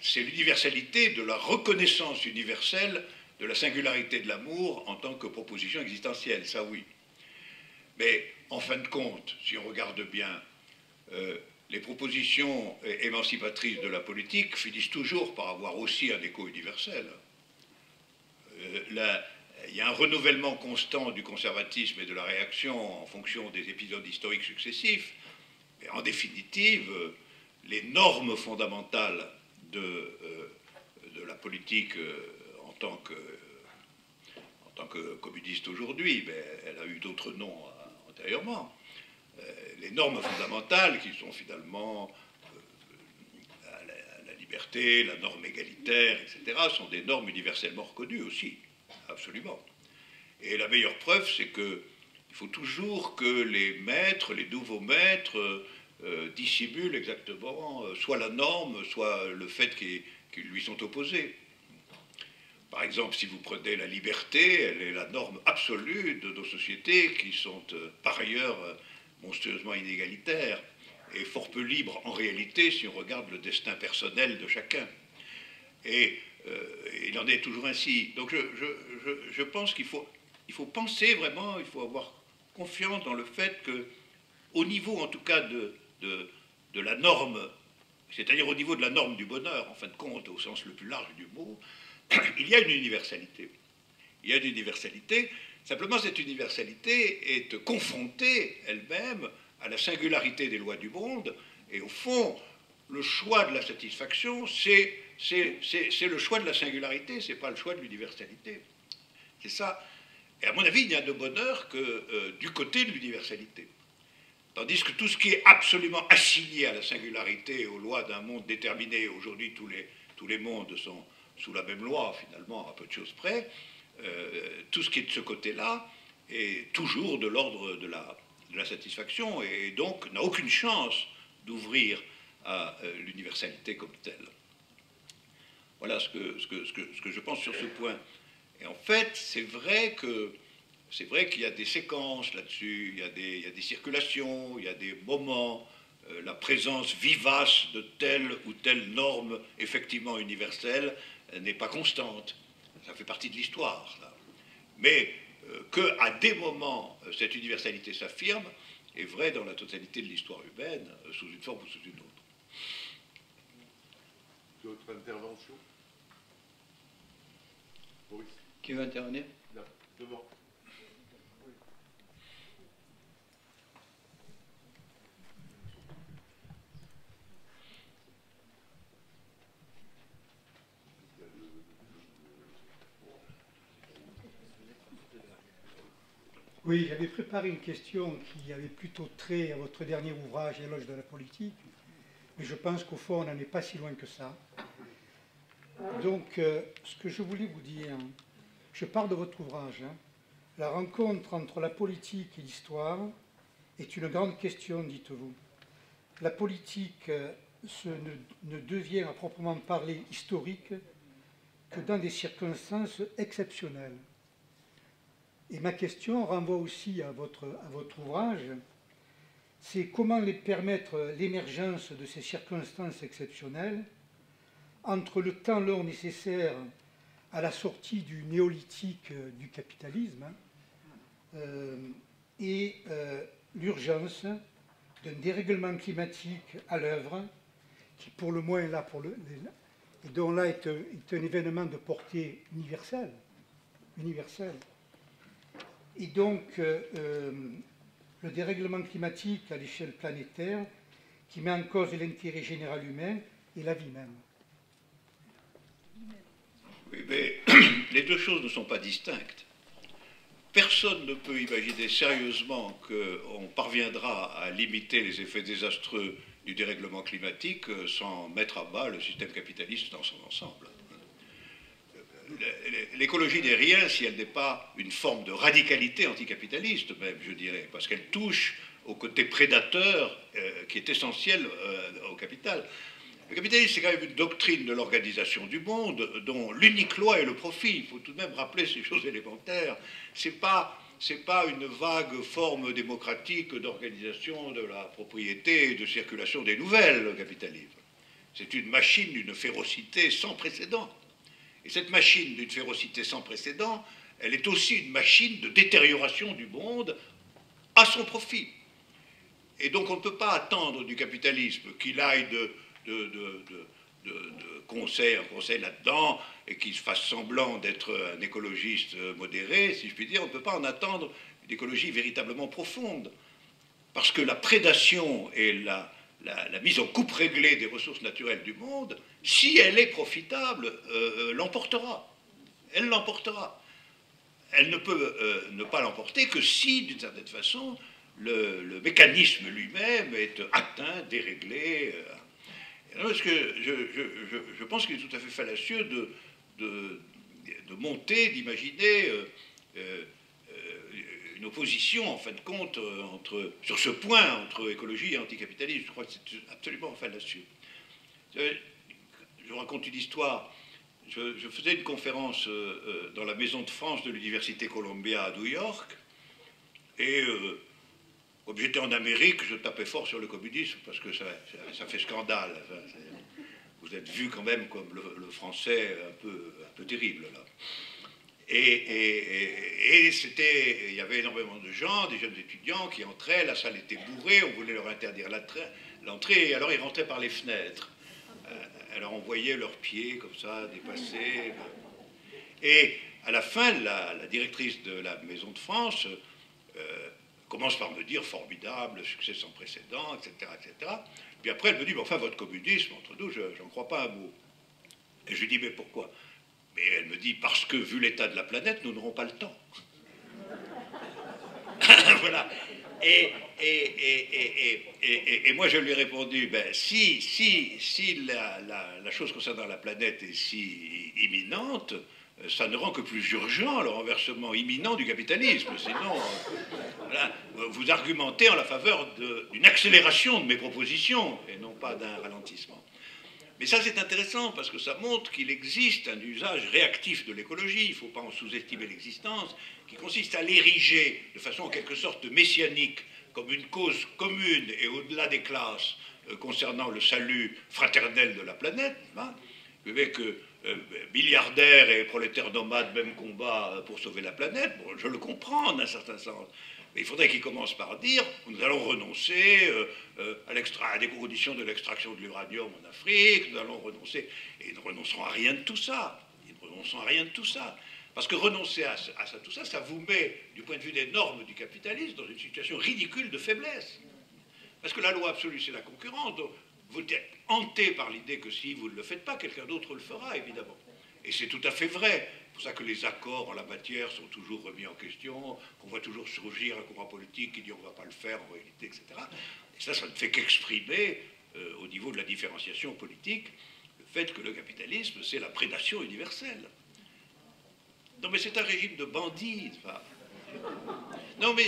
c'est l'universalité de la reconnaissance universelle de la singularité de l'amour en tant que proposition existentielle, ça oui. Mais en fin de compte, si on regarde bien, euh, les propositions émancipatrices de la politique finissent toujours par avoir aussi un écho universel. Euh, il y a un renouvellement constant du conservatisme et de la réaction en fonction des épisodes historiques successifs. En définitive, les normes fondamentales de, euh, la politique euh, en tant que, communiste aujourd'hui, mais elle a eu d'autres noms antérieurement. Euh, les normes fondamentales qui sont finalement euh, la, liberté, la norme égalitaire, etc., sont des normes universellement reconnues aussi, absolument. Et la meilleure preuve, c'est que il faut toujours que les maîtres, les nouveaux maîtres, euh, dissimulent exactement euh, soit la norme, soit le fait qui, qui lui sont opposés. Par exemple, si vous prenez la liberté, elle est la norme absolue de nos sociétés qui sont par ailleurs monstrueusement inégalitaires et fort peu libres en réalité si on regarde le destin personnel de chacun. Et euh, il en est toujours ainsi. Donc je pense qu'il faut, il faut penser vraiment, il faut avoir confiance dans le fait que, au niveau en tout cas de, de, de la norme, c'est-à-dire au niveau de la norme du bonheur, en fin de compte, au sens le plus large du mot, il y a une universalité. Il y a une universalité. Simplement, cette universalité est confrontée elle-même à la singularité des lois du monde. Et au fond, le choix de la satisfaction, c'est le choix de la singularité, c'est pas le choix de l'universalité. C'est ça. Et à mon avis, il n'y a de bonheur que euh, du côté de l'universalité. Tandis que tout ce qui est absolument assigné à la singularité, aux lois d'un monde déterminé, aujourd'hui tous les, tous les mondes sont sous la même loi, finalement, à peu de choses près, tout ce qui est de ce côté-là est toujours de l'ordre de la, satisfaction et donc n'a aucune chance d'ouvrir à euh, l'universalité comme telle. Voilà ce que, je pense sur ce point. Et en fait, c'est vrai qu'il y a des séquences là-dessus, il, y a des- circulations, il y a des moments euh, la présence vivace de telle ou telle norme effectivement universelle euh, n'est pas constante. Ça fait partie de l'histoire. Mais euh, que à des moments cette universalité s'affirme est vrai dans la totalité de l'histoire humaine, sous une forme ou sous une autre. D'autres interventions? Boris? Qui veut intervenir? Là, devant. Oui, j'avais préparé une question qui avait plutôt trait à votre dernier ouvrage, Éloge de la politique, mais je pense qu'au fond, on n'en est pas si loin que ça. Donc, euh, ce que je voulais vous dire, je pars de votre ouvrage. hein. La rencontre entre la politique et l'histoire est une grande question, dites-vous. La politique euh, ne devient à proprement parler historique que dans des circonstances exceptionnelles. Et ma question renvoie aussi à votre, ouvrage, c'est comment permettre l'émergence de ces circonstances exceptionnelles entre le temps long nécessaire à la sortie du néolithique euh, du capitalisme euh, et euh, l'urgence d'un dérèglement climatique à l'œuvre, qui pour le moins est là et dont là est, est un événement de portée universelle, universelle. Et donc, euh, euh, le dérèglement climatique à l'échelle planétaire qui met en cause l'intérêt général humain et la vie même. Oui, mais les deux choses ne sont pas distinctes. Personne ne peut imaginer sérieusement qu'on parviendra à limiter les effets désastreux du dérèglement climatique sans mettre à bas le système capitaliste dans son ensemble. L'écologie n'est rien si elle n'est pas une forme de radicalité anticapitaliste, même, je dirais, parce qu'elle touche au côté prédateur euh, qui est essentiel euh, au capital. Le capitalisme, c'est quand même une doctrine de l'organisation du monde dont l'unique loi est le profit. Il faut tout de même rappeler ces choses élémentaires. C'est pas pas une vague forme démocratique d'organisation de la propriété et de circulation des nouvelles, le capitalisme. C'est une machine d'une férocité sans précédent. Et cette machine d'une férocité sans précédent, elle est aussi une machine de détérioration du monde à son profit. Et donc on ne peut pas attendre du capitalisme qu'il aille de, conseil en conseil là-dedans et qu'il fasse semblant d'être un écologiste modéré, si je puis dire. On ne peut pas en attendre une écologie véritablement profonde. Parce que la prédation et la, la, mise en coupe réglée des ressources naturelles du monde, si elle est profitable, euh, euh, l'emportera. Elle l'emportera. Elle ne peut euh, ne pas l'emporter que si, d'une certaine façon, le, mécanisme lui-même est atteint, déréglé. parce que je, pense qu'il est tout à fait fallacieux de, monter, d'imaginer une opposition, en fin de compte, euh, sur ce point, entre écologie et anticapitalisme. Je crois que c'est absolument fallacieux. Euh, Je raconte une histoire. Je, faisais une conférence euh, dans la Maison de France de l'Université Columbia à New York, et euh, comme j'étais en Amérique, je tapais fort sur le communisme parce que ça, fait scandale. Vous êtes vu quand même comme le, le français un peu, un peu terrible là. Et, il y avait énormément de gens, des jeunes étudiants qui entraient, la salle était bourrée, on voulait leur interdire l'entrée, et alors ils rentraient par les fenêtres. Euh, alors on voyait leurs pieds comme ça dépasser. Et à la fin, la, la directrice de la Maison de France euh, commence par me dire formidable, succès sans précédent, etc., etc. Puis après, elle me dit, mais enfin, votre communisme, entre nous, je n'en crois pas un mot. Et je lui dis, mais pourquoi? Mais elle me dit, parce que vu l'état de la planète, nous n'aurons pas le temps. Et, moi, je lui ai répondu, ben, si, si, si la, chose concernant la planète est si imminente, euh, ça ne rend que plus urgent le renversement imminent du capitalisme. Sinon, euh, vous argumentez en la faveur d'une accélération de mes propositions et non pas d'un ralentissement. Mais ça, c'est intéressant parce que ça montre qu'il existe un usage réactif de l'écologie. Il ne faut pas en sous-estimer l'existence, qui consiste à l'ériger de façon en quelque sorte messianique comme une cause commune et au-delà des classes euh, concernant le salut fraternel de la planète, hein, avec euh, milliardaires et prolétaires nomades, même combat pour sauver la planète, bon, je le comprends d'un certain sens. Mais il faudrait qu'ils commencent par dire nous allons renoncer à, à, des conditions de l'extraction de l'uranium en Afrique, nous allons renoncer. Et ils ne renonceront à rien de tout ça. Ils ne renonceront à rien de tout ça. Parce que renoncer à, tout ça, ça vous met, du point de vue des normes du capitalisme, dans une situation ridicule de faiblesse. Parce que la loi absolue, c'est la concurrence. Donc vous êtes hanté par l'idée que si vous ne le faites pas, quelqu'un d'autre le fera, évidemment. Et c'est tout à fait vrai. C'est pour ça que les accords en la matière sont toujours remis en question, qu'on voit toujours surgir un courant politique qui dit on ne va pas le faire en réalité, etc. Et ça, ça ne fait qu'exprimer, euh, au niveau de la différenciation politique, le fait que le capitalisme, c'est la prédation universelle. Non, mais c'est un régime de bandits. Non, mais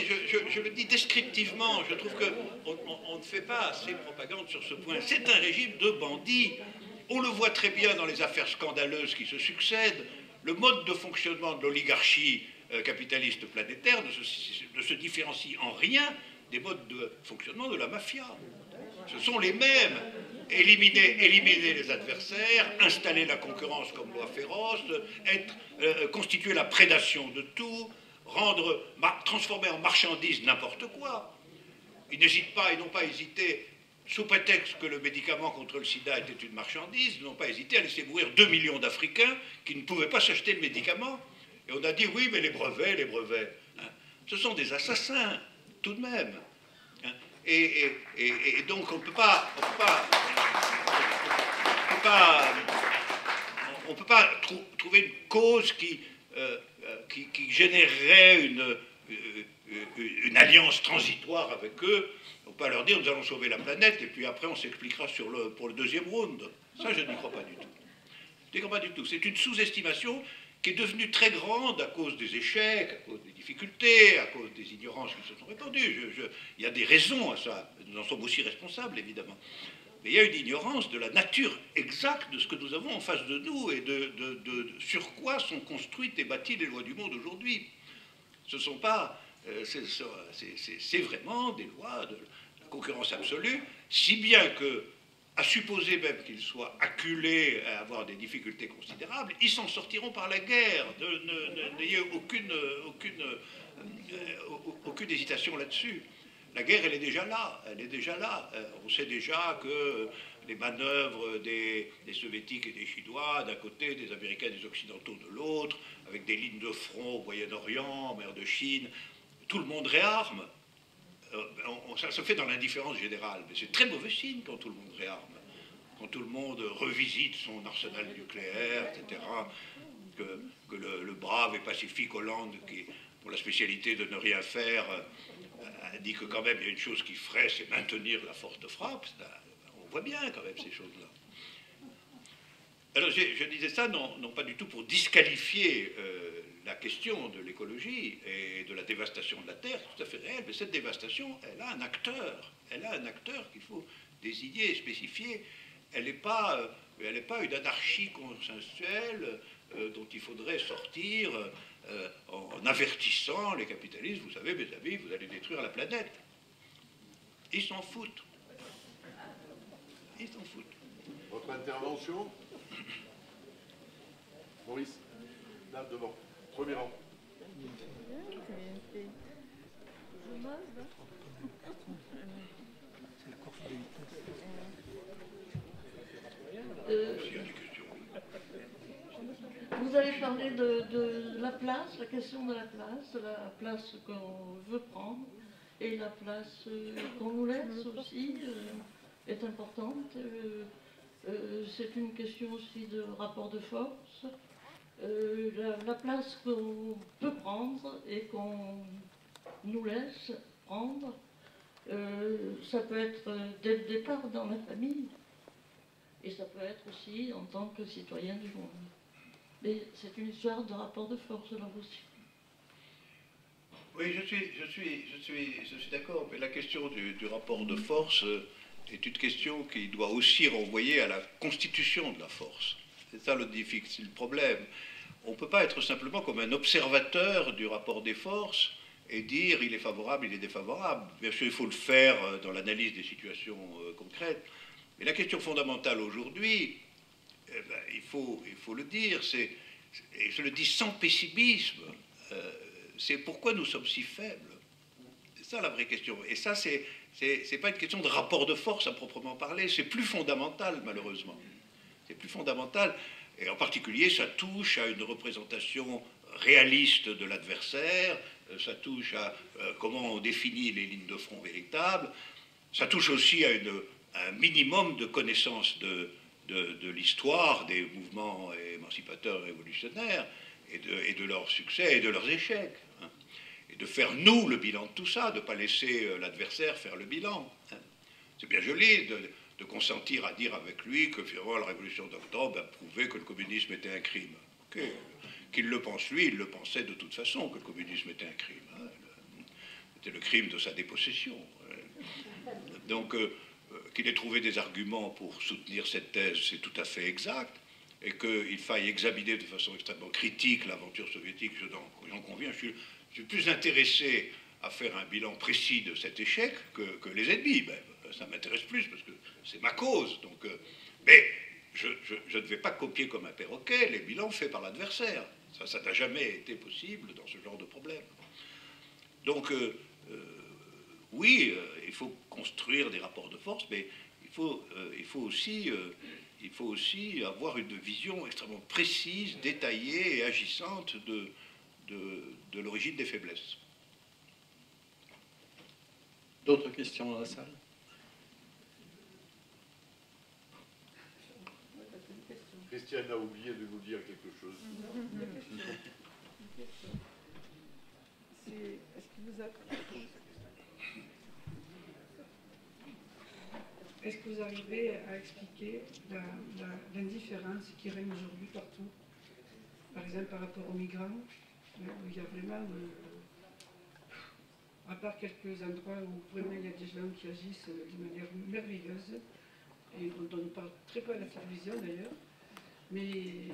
je, le dis descriptivement, je trouve qu'on on, ne fait pas assez de propagande sur ce point. C'est un régime de bandits. On le voit très bien dans les affaires scandaleuses qui se succèdent. Le mode de fonctionnement de l'oligarchie euh, capitaliste planétaire ne se, différencie en rien des modes de fonctionnement de la mafia. Ce sont les mêmes éliminer, les adversaires, installer la concurrence comme loi féroce, être, euh, constituer la prédation de tout, transformer en marchandise n'importe quoi. Ils n'hésitent pas, ils n'ont pas hésité, sous prétexte que le médicament contre le sida était une marchandise, ils n'ont pas hésité à laisser mourir 2 millions d'Africains qui ne pouvaient pas s'acheter le médicament. Et on a dit oui, mais les brevets, les brevets. Hein. Ce sont des assassins, tout de même. Et, donc on ne peut pas, on peut pas, trouver une cause qui, euh, euh, qui, générerait euh, une alliance transitoire avec eux. Ne pas leur dire nous allons sauver la planète et puis après on s'expliquera pour le deuxième round. Ça, je n'y crois pas du tout. Je n'y crois pas du tout. C'est une sous-estimation qui est devenue très grande à cause des échecs, à cause des difficultés, à cause des ignorances qui se sont répandues. il y a des raisons à ça. Nous en sommes aussi responsables, évidemment. Mais il y a une ignorance de la nature exacte de ce que nous avons en face de nous et de, sur quoi sont construites et bâties les lois du monde aujourd'hui. Ce sont pas. Euh, c'est vraiment des lois de la concurrence absolue, si bien que à supposer même qu'ils soient acculés à avoir des difficultés considérables, ils s'en sortiront par la guerre. N'ayez aucune, aucune, euh, aucune hésitation là-dessus. La guerre, elle est déjà là. Elle est déjà là. Euh, on sait déjà que les manœuvres des, des soviétiques et des chinois d'un côté, des américains et des occidentaux de l'autre, avec des lignes de front au Moyen-Orient, mer de Chine, tout le monde réarme. Euh, ça se fait dans l'indifférence générale, mais c'est très mauvais signe quand tout le monde réarme, quand tout le monde revisite son arsenal nucléaire, etc. Que, le, brave et pacifique Hollande, qui pour la spécialité de ne rien faire, euh, dit que quand même il y a une chose qui ferait, c'est maintenir la forte frappe. on voit bien quand même ces choses-là. Alors je, disais ça non, non, pas du tout pour disqualifier euh, la question de l'écologie et de la dévastation de la Terre est tout à fait réelle, mais cette dévastation, elle a un acteur. Elle a un acteur qu'il faut désigner et spécifier. Elle n'est pas, euh, pas une anarchie consensuelle euh, dont il faudrait sortir euh, en avertissant les capitalistes, vous savez, mes amis, vous allez détruire la planète. Ils s'en foutent. Ils s'en foutent. Votre intervention Maurice, là devant. Premier rang. Euh, vous avez parlé de, la place, la question de la place, la place qu'on veut prendre et la place euh, qu'on nous laisse aussi euh, est importante. C'est une question aussi de rapport de force. Euh, la, place qu'on peut prendre et qu'on nous laisse prendre, euh, ça peut être dès le départ dans la famille, et ça peut être aussi en tant que citoyen du monde. Mais c'est une histoire de rapport de force là aussi. Oui, je suis, je suis, je suis, je suis d'accord, mais la question du, du, rapport de force est une question qui doit aussi renvoyer à la constitution de la force. C'est ça le difficile problème on ne peut pas être simplement comme un observateur du rapport des forces et dire il est favorable, il est défavorable. Bien sûr, il faut le faire euh, dans l'analyse des situations euh, concrètes. Mais la question fondamentale aujourd'hui, eh ben, il, faut, le dire, c'est, et je le dis sans pessimisme, euh, c'est pourquoi nous sommes si faibles? C'est ça la vraie question. Et ça, c'est, c'est, c'est pas une question de rapport de force à proprement parler, c'est plus fondamental, malheureusement. C'est plus fondamental. Et en particulier, ça touche à une représentation réaliste de l'adversaire, euh, ça touche à euh, comment on définit les lignes de front véritables, ça touche aussi à, un minimum de connaissance de, de, l'histoire des mouvements émancipateurs révolutionnaires et de, et de, leurs succès et de leurs échecs. Hein. Et de faire, nous, le bilan de tout ça, de ne pas laisser euh, l'adversaire faire le bilan. Hein. C'est bien joli de, consentir à dire avec lui que finalement la révolution d'octobre a prouvé que le communisme était un crime. Qu'il le pense lui, il le pensait de toute façon que le communisme était un crime. Hein. C'était le crime de sa dépossession. Donc, euh, euh, qu'il ait trouvé des arguments pour soutenir cette thèse, c'est tout à fait exact, et qu'il faille examiner de façon extrêmement critique l'aventure soviétique, j'en conviens, je suis, plus intéressé à faire un bilan précis de cet échec que, les ennemis. Ben, ça m'intéresse plus parce que c'est ma cause. Donc, euh, mais je, ne vais pas copier comme un perroquet les bilans faits par l'adversaire. Ça, n'a jamais été possible dans ce genre de problème. Donc, euh, euh, oui, il faut construire des rapports de force, mais il faut, il faut, aussi, il faut aussi avoir une vision extrêmement précise, détaillée et agissante de, de l'origine des faiblesses. D'autres questions dans la salle? Christiane a oublié de vous dire quelque chose. Est-ce que vous arrivez à expliquer l'indifférence qui règne aujourd'hui partout? Par exemple, par rapport aux migrants, euh, il y a vraiment, euh, à part quelques endroits où vraiment il y a des gens qui agissent de manière merveilleuse, et dont on ne parle très peu à la télévision d'ailleurs, mais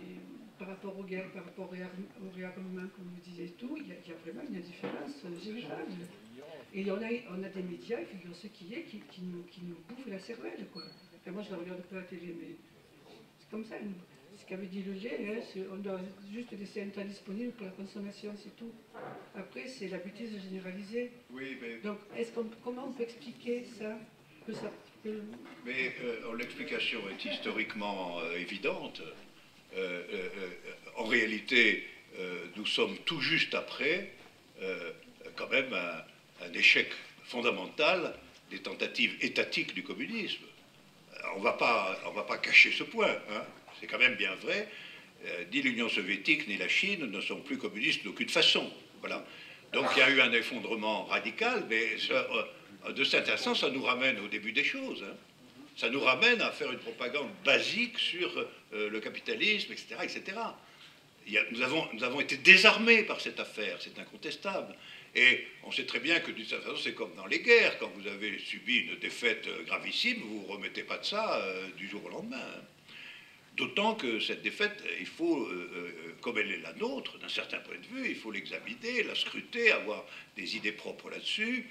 par rapport aux guerres, par rapport au réarmement, comme vous disiez tout, il y, a, vraiment une différence générale. Et on a, on a des médias, figure ce qui est, qui, nous, qui nous bouffent la cervelle. Quoi. moi, je ne regarde pas la télé, mais c'est comme ça. Ce qu'avait dit le lait, hein, on doit juste laisser un temps disponible pour la consommation, c'est tout. Après, c'est la bêtise généralisée. Oui, mais... Donc, comment on peut expliquer ça, que ça mais euh, l'explication est historiquement euh, évidente. Euh, en réalité, nous sommes tout juste après, quand même, un, échec fondamental des tentatives étatiques du communisme. On ne va pas cacher ce point. Hein. C'est quand même bien vrai. ni l'Union soviétique ni la Chine ne sont plus communistes d'aucune façon. Voilà. Donc il y a eu un effondrement radical, mais de cet sens, ça nous ramène au début des choses. Hein. Ça nous ramène à faire une propagande basique sur euh, le capitalisme, etc. etc. nous, avons, été désarmés par cette affaire, c'est incontestable. Et on sait très bien que d'une certaine façon, c'est comme dans les guerres. Quand vous avez subi une défaite euh, gravissime, vous ne vous remettez pas de ça euh, du jour au lendemain. D'autant que cette défaite, il faut, comme elle est la nôtre, d'un certain point de vue, il faut l'examiner, la scruter, avoir des idées propres là-dessus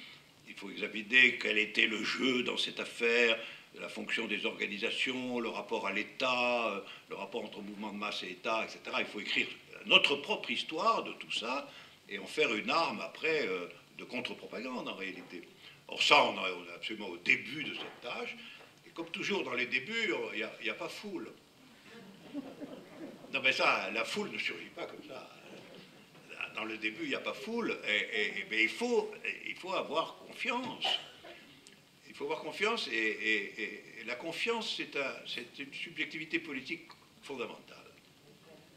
il faut examiner quel était le jeu dans cette affaire, la fonction des organisations, le rapport à l'État, euh, le rapport entre mouvement de masse et État, etc. Il faut écrire notre propre histoire de tout ça et en faire une arme après euh, de contre-propagande en réalité. Or ça, on est absolument au début de cette tâche. Et comme toujours dans les débuts, il n'y a, pas foule. Non mais ça, la foule ne surgit pas comme ça dans le début, il n'y a pas foule, et, mais il faut, il faut avoir confiance. Il faut avoir confiance, et, la confiance, c'est une subjectivité politique fondamentale.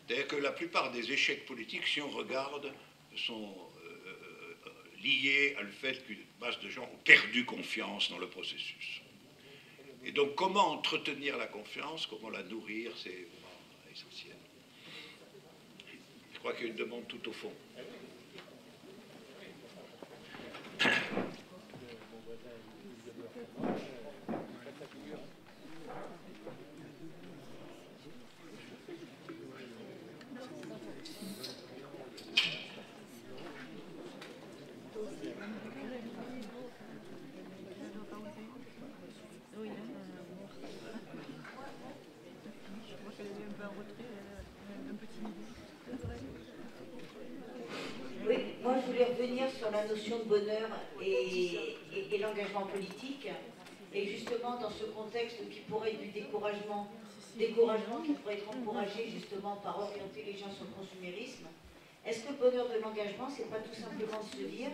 C'est-à-dire que la plupart des échecs politiques, si on regarde, sont euh, liés à le fait qu'une masse de gens ont perdu confiance dans le processus. Et donc, comment entretenir la confiance, comment la nourrir, c'est essentiel crois qu'il y a une demande tout au fond. Notion de bonheur et, l'engagement politique. Et justement, dans ce contexte qui pourrait être du découragement, découragement qui pourrait être encouragé justement par orienter les gens sur le consumérisme, est-ce que le bonheur de l'engagement, c'est pas tout simplement se dire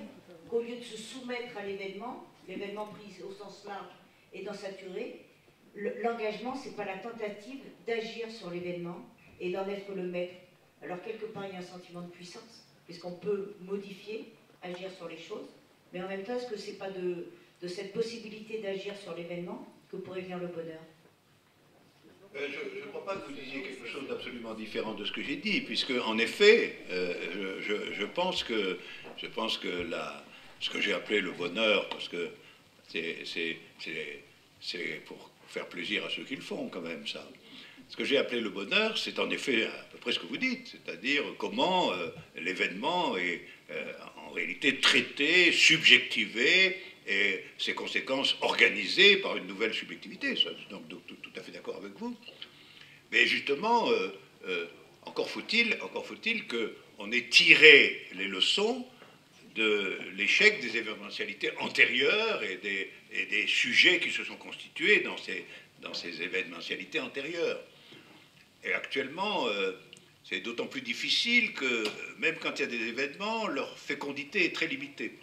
qu'au lieu de se soumettre à l'événement, l'événement pris au sens large et d'en saturer, l'engagement, c'est pas la tentative d'agir sur l'événement et d'en être le maître? Alors quelque part, il y a un sentiment de puissance, puisqu'on peut modifier, agir sur les choses, mais en même temps, est-ce que c'est pas de, cette possibilité d'agir sur l'événement que pourrait venir le bonheur? Euh, je ne crois pas que vous disiez quelque chose d'absolument différent de ce que j'ai dit, puisque en effet, euh, je, pense que, je pense que la, ce que j'ai appelé le bonheur, parce que c'est pour faire plaisir à ceux qui le font quand même, ça. Ce que j'ai appelé le bonheur, c'est en effet à peu près ce que vous dites, c'est-à-dire comment euh, l'événement est en réalité traité, subjectivé, et ses conséquences organisées par une nouvelle subjectivité. Donc, tout, à fait d'accord avec vous. Mais justement, euh, euh, encore faut-il encore faut-il qu'on ait tiré les leçons de l'échec des événementialités antérieures et des, et des, sujets qui se sont constitués dans ces, dans ces événementialités antérieures. Et actuellement, euh, c'est d'autant plus difficile que même quand il y a des événements, leur fécondité est très limitée.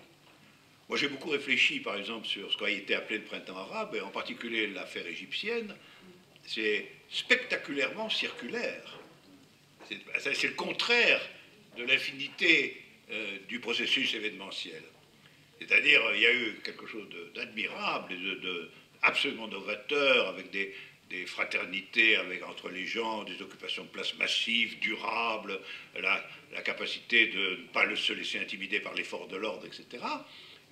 Moi, j'ai beaucoup réfléchi, par exemple, sur ce qui a été appelé le printemps arabe, et en particulier l'affaire égyptienne. C'est spectaculairement circulaire. C'est le contraire de l'infinité euh, du processus événementiel. C'est-à-dire, il y a eu quelque chose d'admirable, de, de, absolument novateur, avec des, fraternités avec, entre les gens, des occupations de places massives, durables, la, capacité de ne pas se laisser intimider par l'effort de l'ordre, etc.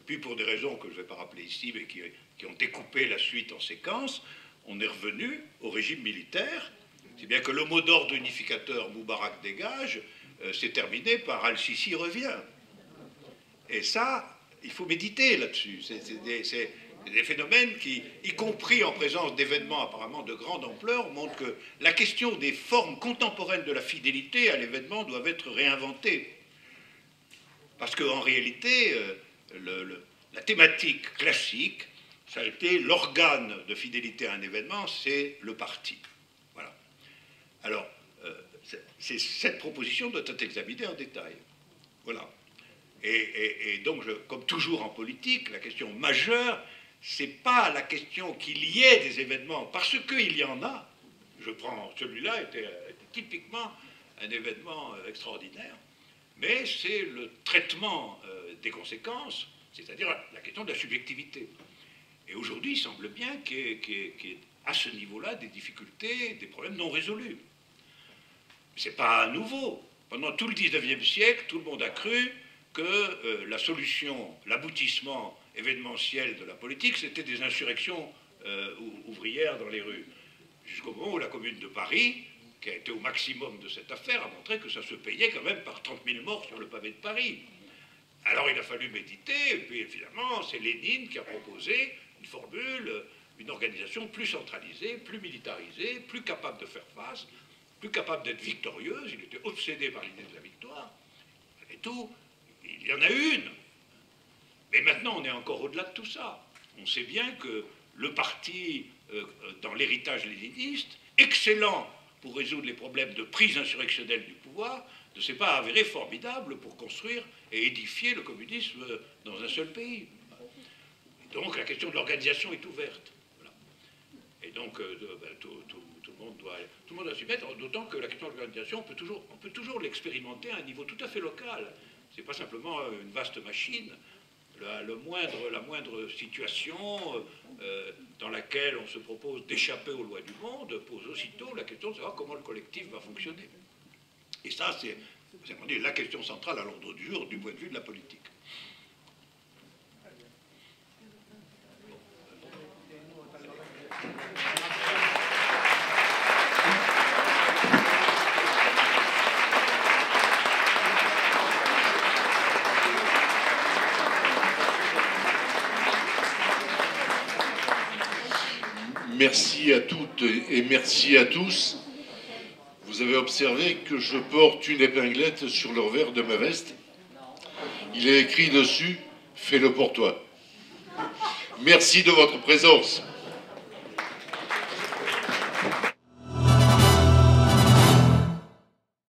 Puis pour des raisons que je ne vais pas rappeler ici, mais qui, ont découpé la suite en séquence, on est revenu au régime militaire, si bien que le mot d'ordre unificateur Moubarak dégage euh, s'est terminé par Al-Sisi revient. Et ça, il faut méditer là-dessus. C'est des, phénomènes qui, y compris en présence d'événements apparemment de grande ampleur, montrent que la question des formes contemporaines de la fidélité à l'événement doivent être réinventées. Parce qu'en réalité, euh, la thématique classique, ça a été l'organe de fidélité à un événement, c'est le parti. Voilà. Alors, euh, cette proposition doit être examinée en détail. Voilà. Et, donc, comme toujours en politique, la question majeure, c'est pas la question qu'il y ait des événements, parce qu'il y en a. Je prends celui-là, était, était typiquement un événement euh, extraordinaire mais c'est le traitement euh, des conséquences, c'est-à-dire la question de la subjectivité. Et aujourd'hui, il semble bien qu'il y, ait à ce niveau-là des difficultés, des problèmes non résolus. Ce n'est pas nouveau. Pendant tout le 19e siècle, tout le monde a cru que euh, la solution, l'aboutissement événementiel de la politique, c'était des insurrections euh, ouvrières dans les rues. Jusqu'au moment où la Commune de Paris qui a été au maximum de cette affaire, a montré que ça se payait quand même par 30 000 morts sur le pavé de Paris. Alors il a fallu méditer, et puis finalement, c'est Lénine qui a proposé une formule, une organisation plus centralisée, plus militarisée, plus capable de faire face, plus capable d'être victorieuse. Il était obsédé par l'idée de la victoire. Et tout, il y en a une. Mais maintenant, on est encore au-delà de tout ça. On sait bien que le parti, euh, dans l'héritage léniniste, excellent pour résoudre les problèmes de prise insurrectionnelle du pouvoir, ne s'est pas avéré formidable pour construire et édifier le communisme dans un seul pays. donc la question de l'organisation est ouverte. Et donc euh, ben, tout, le monde doit, s'y mettre, d'autant que la question de l'organisation, on peut toujours, toujours l'expérimenter à un niveau tout à fait local. Ce n'est pas simplement une vaste machine la moindre situation euh, dans laquelle on se propose d'échapper aux lois du monde pose aussitôt la question de savoir comment le collectif va fonctionner. Et ça, c'est la question centrale à l'ordre du jour du point de vue de la politique. Merci à toutes et merci à tous. Vous avez observé que je porte une épinglette sur le revers de ma veste. Il est écrit dessus, fais-le pour toi. Merci de votre présence.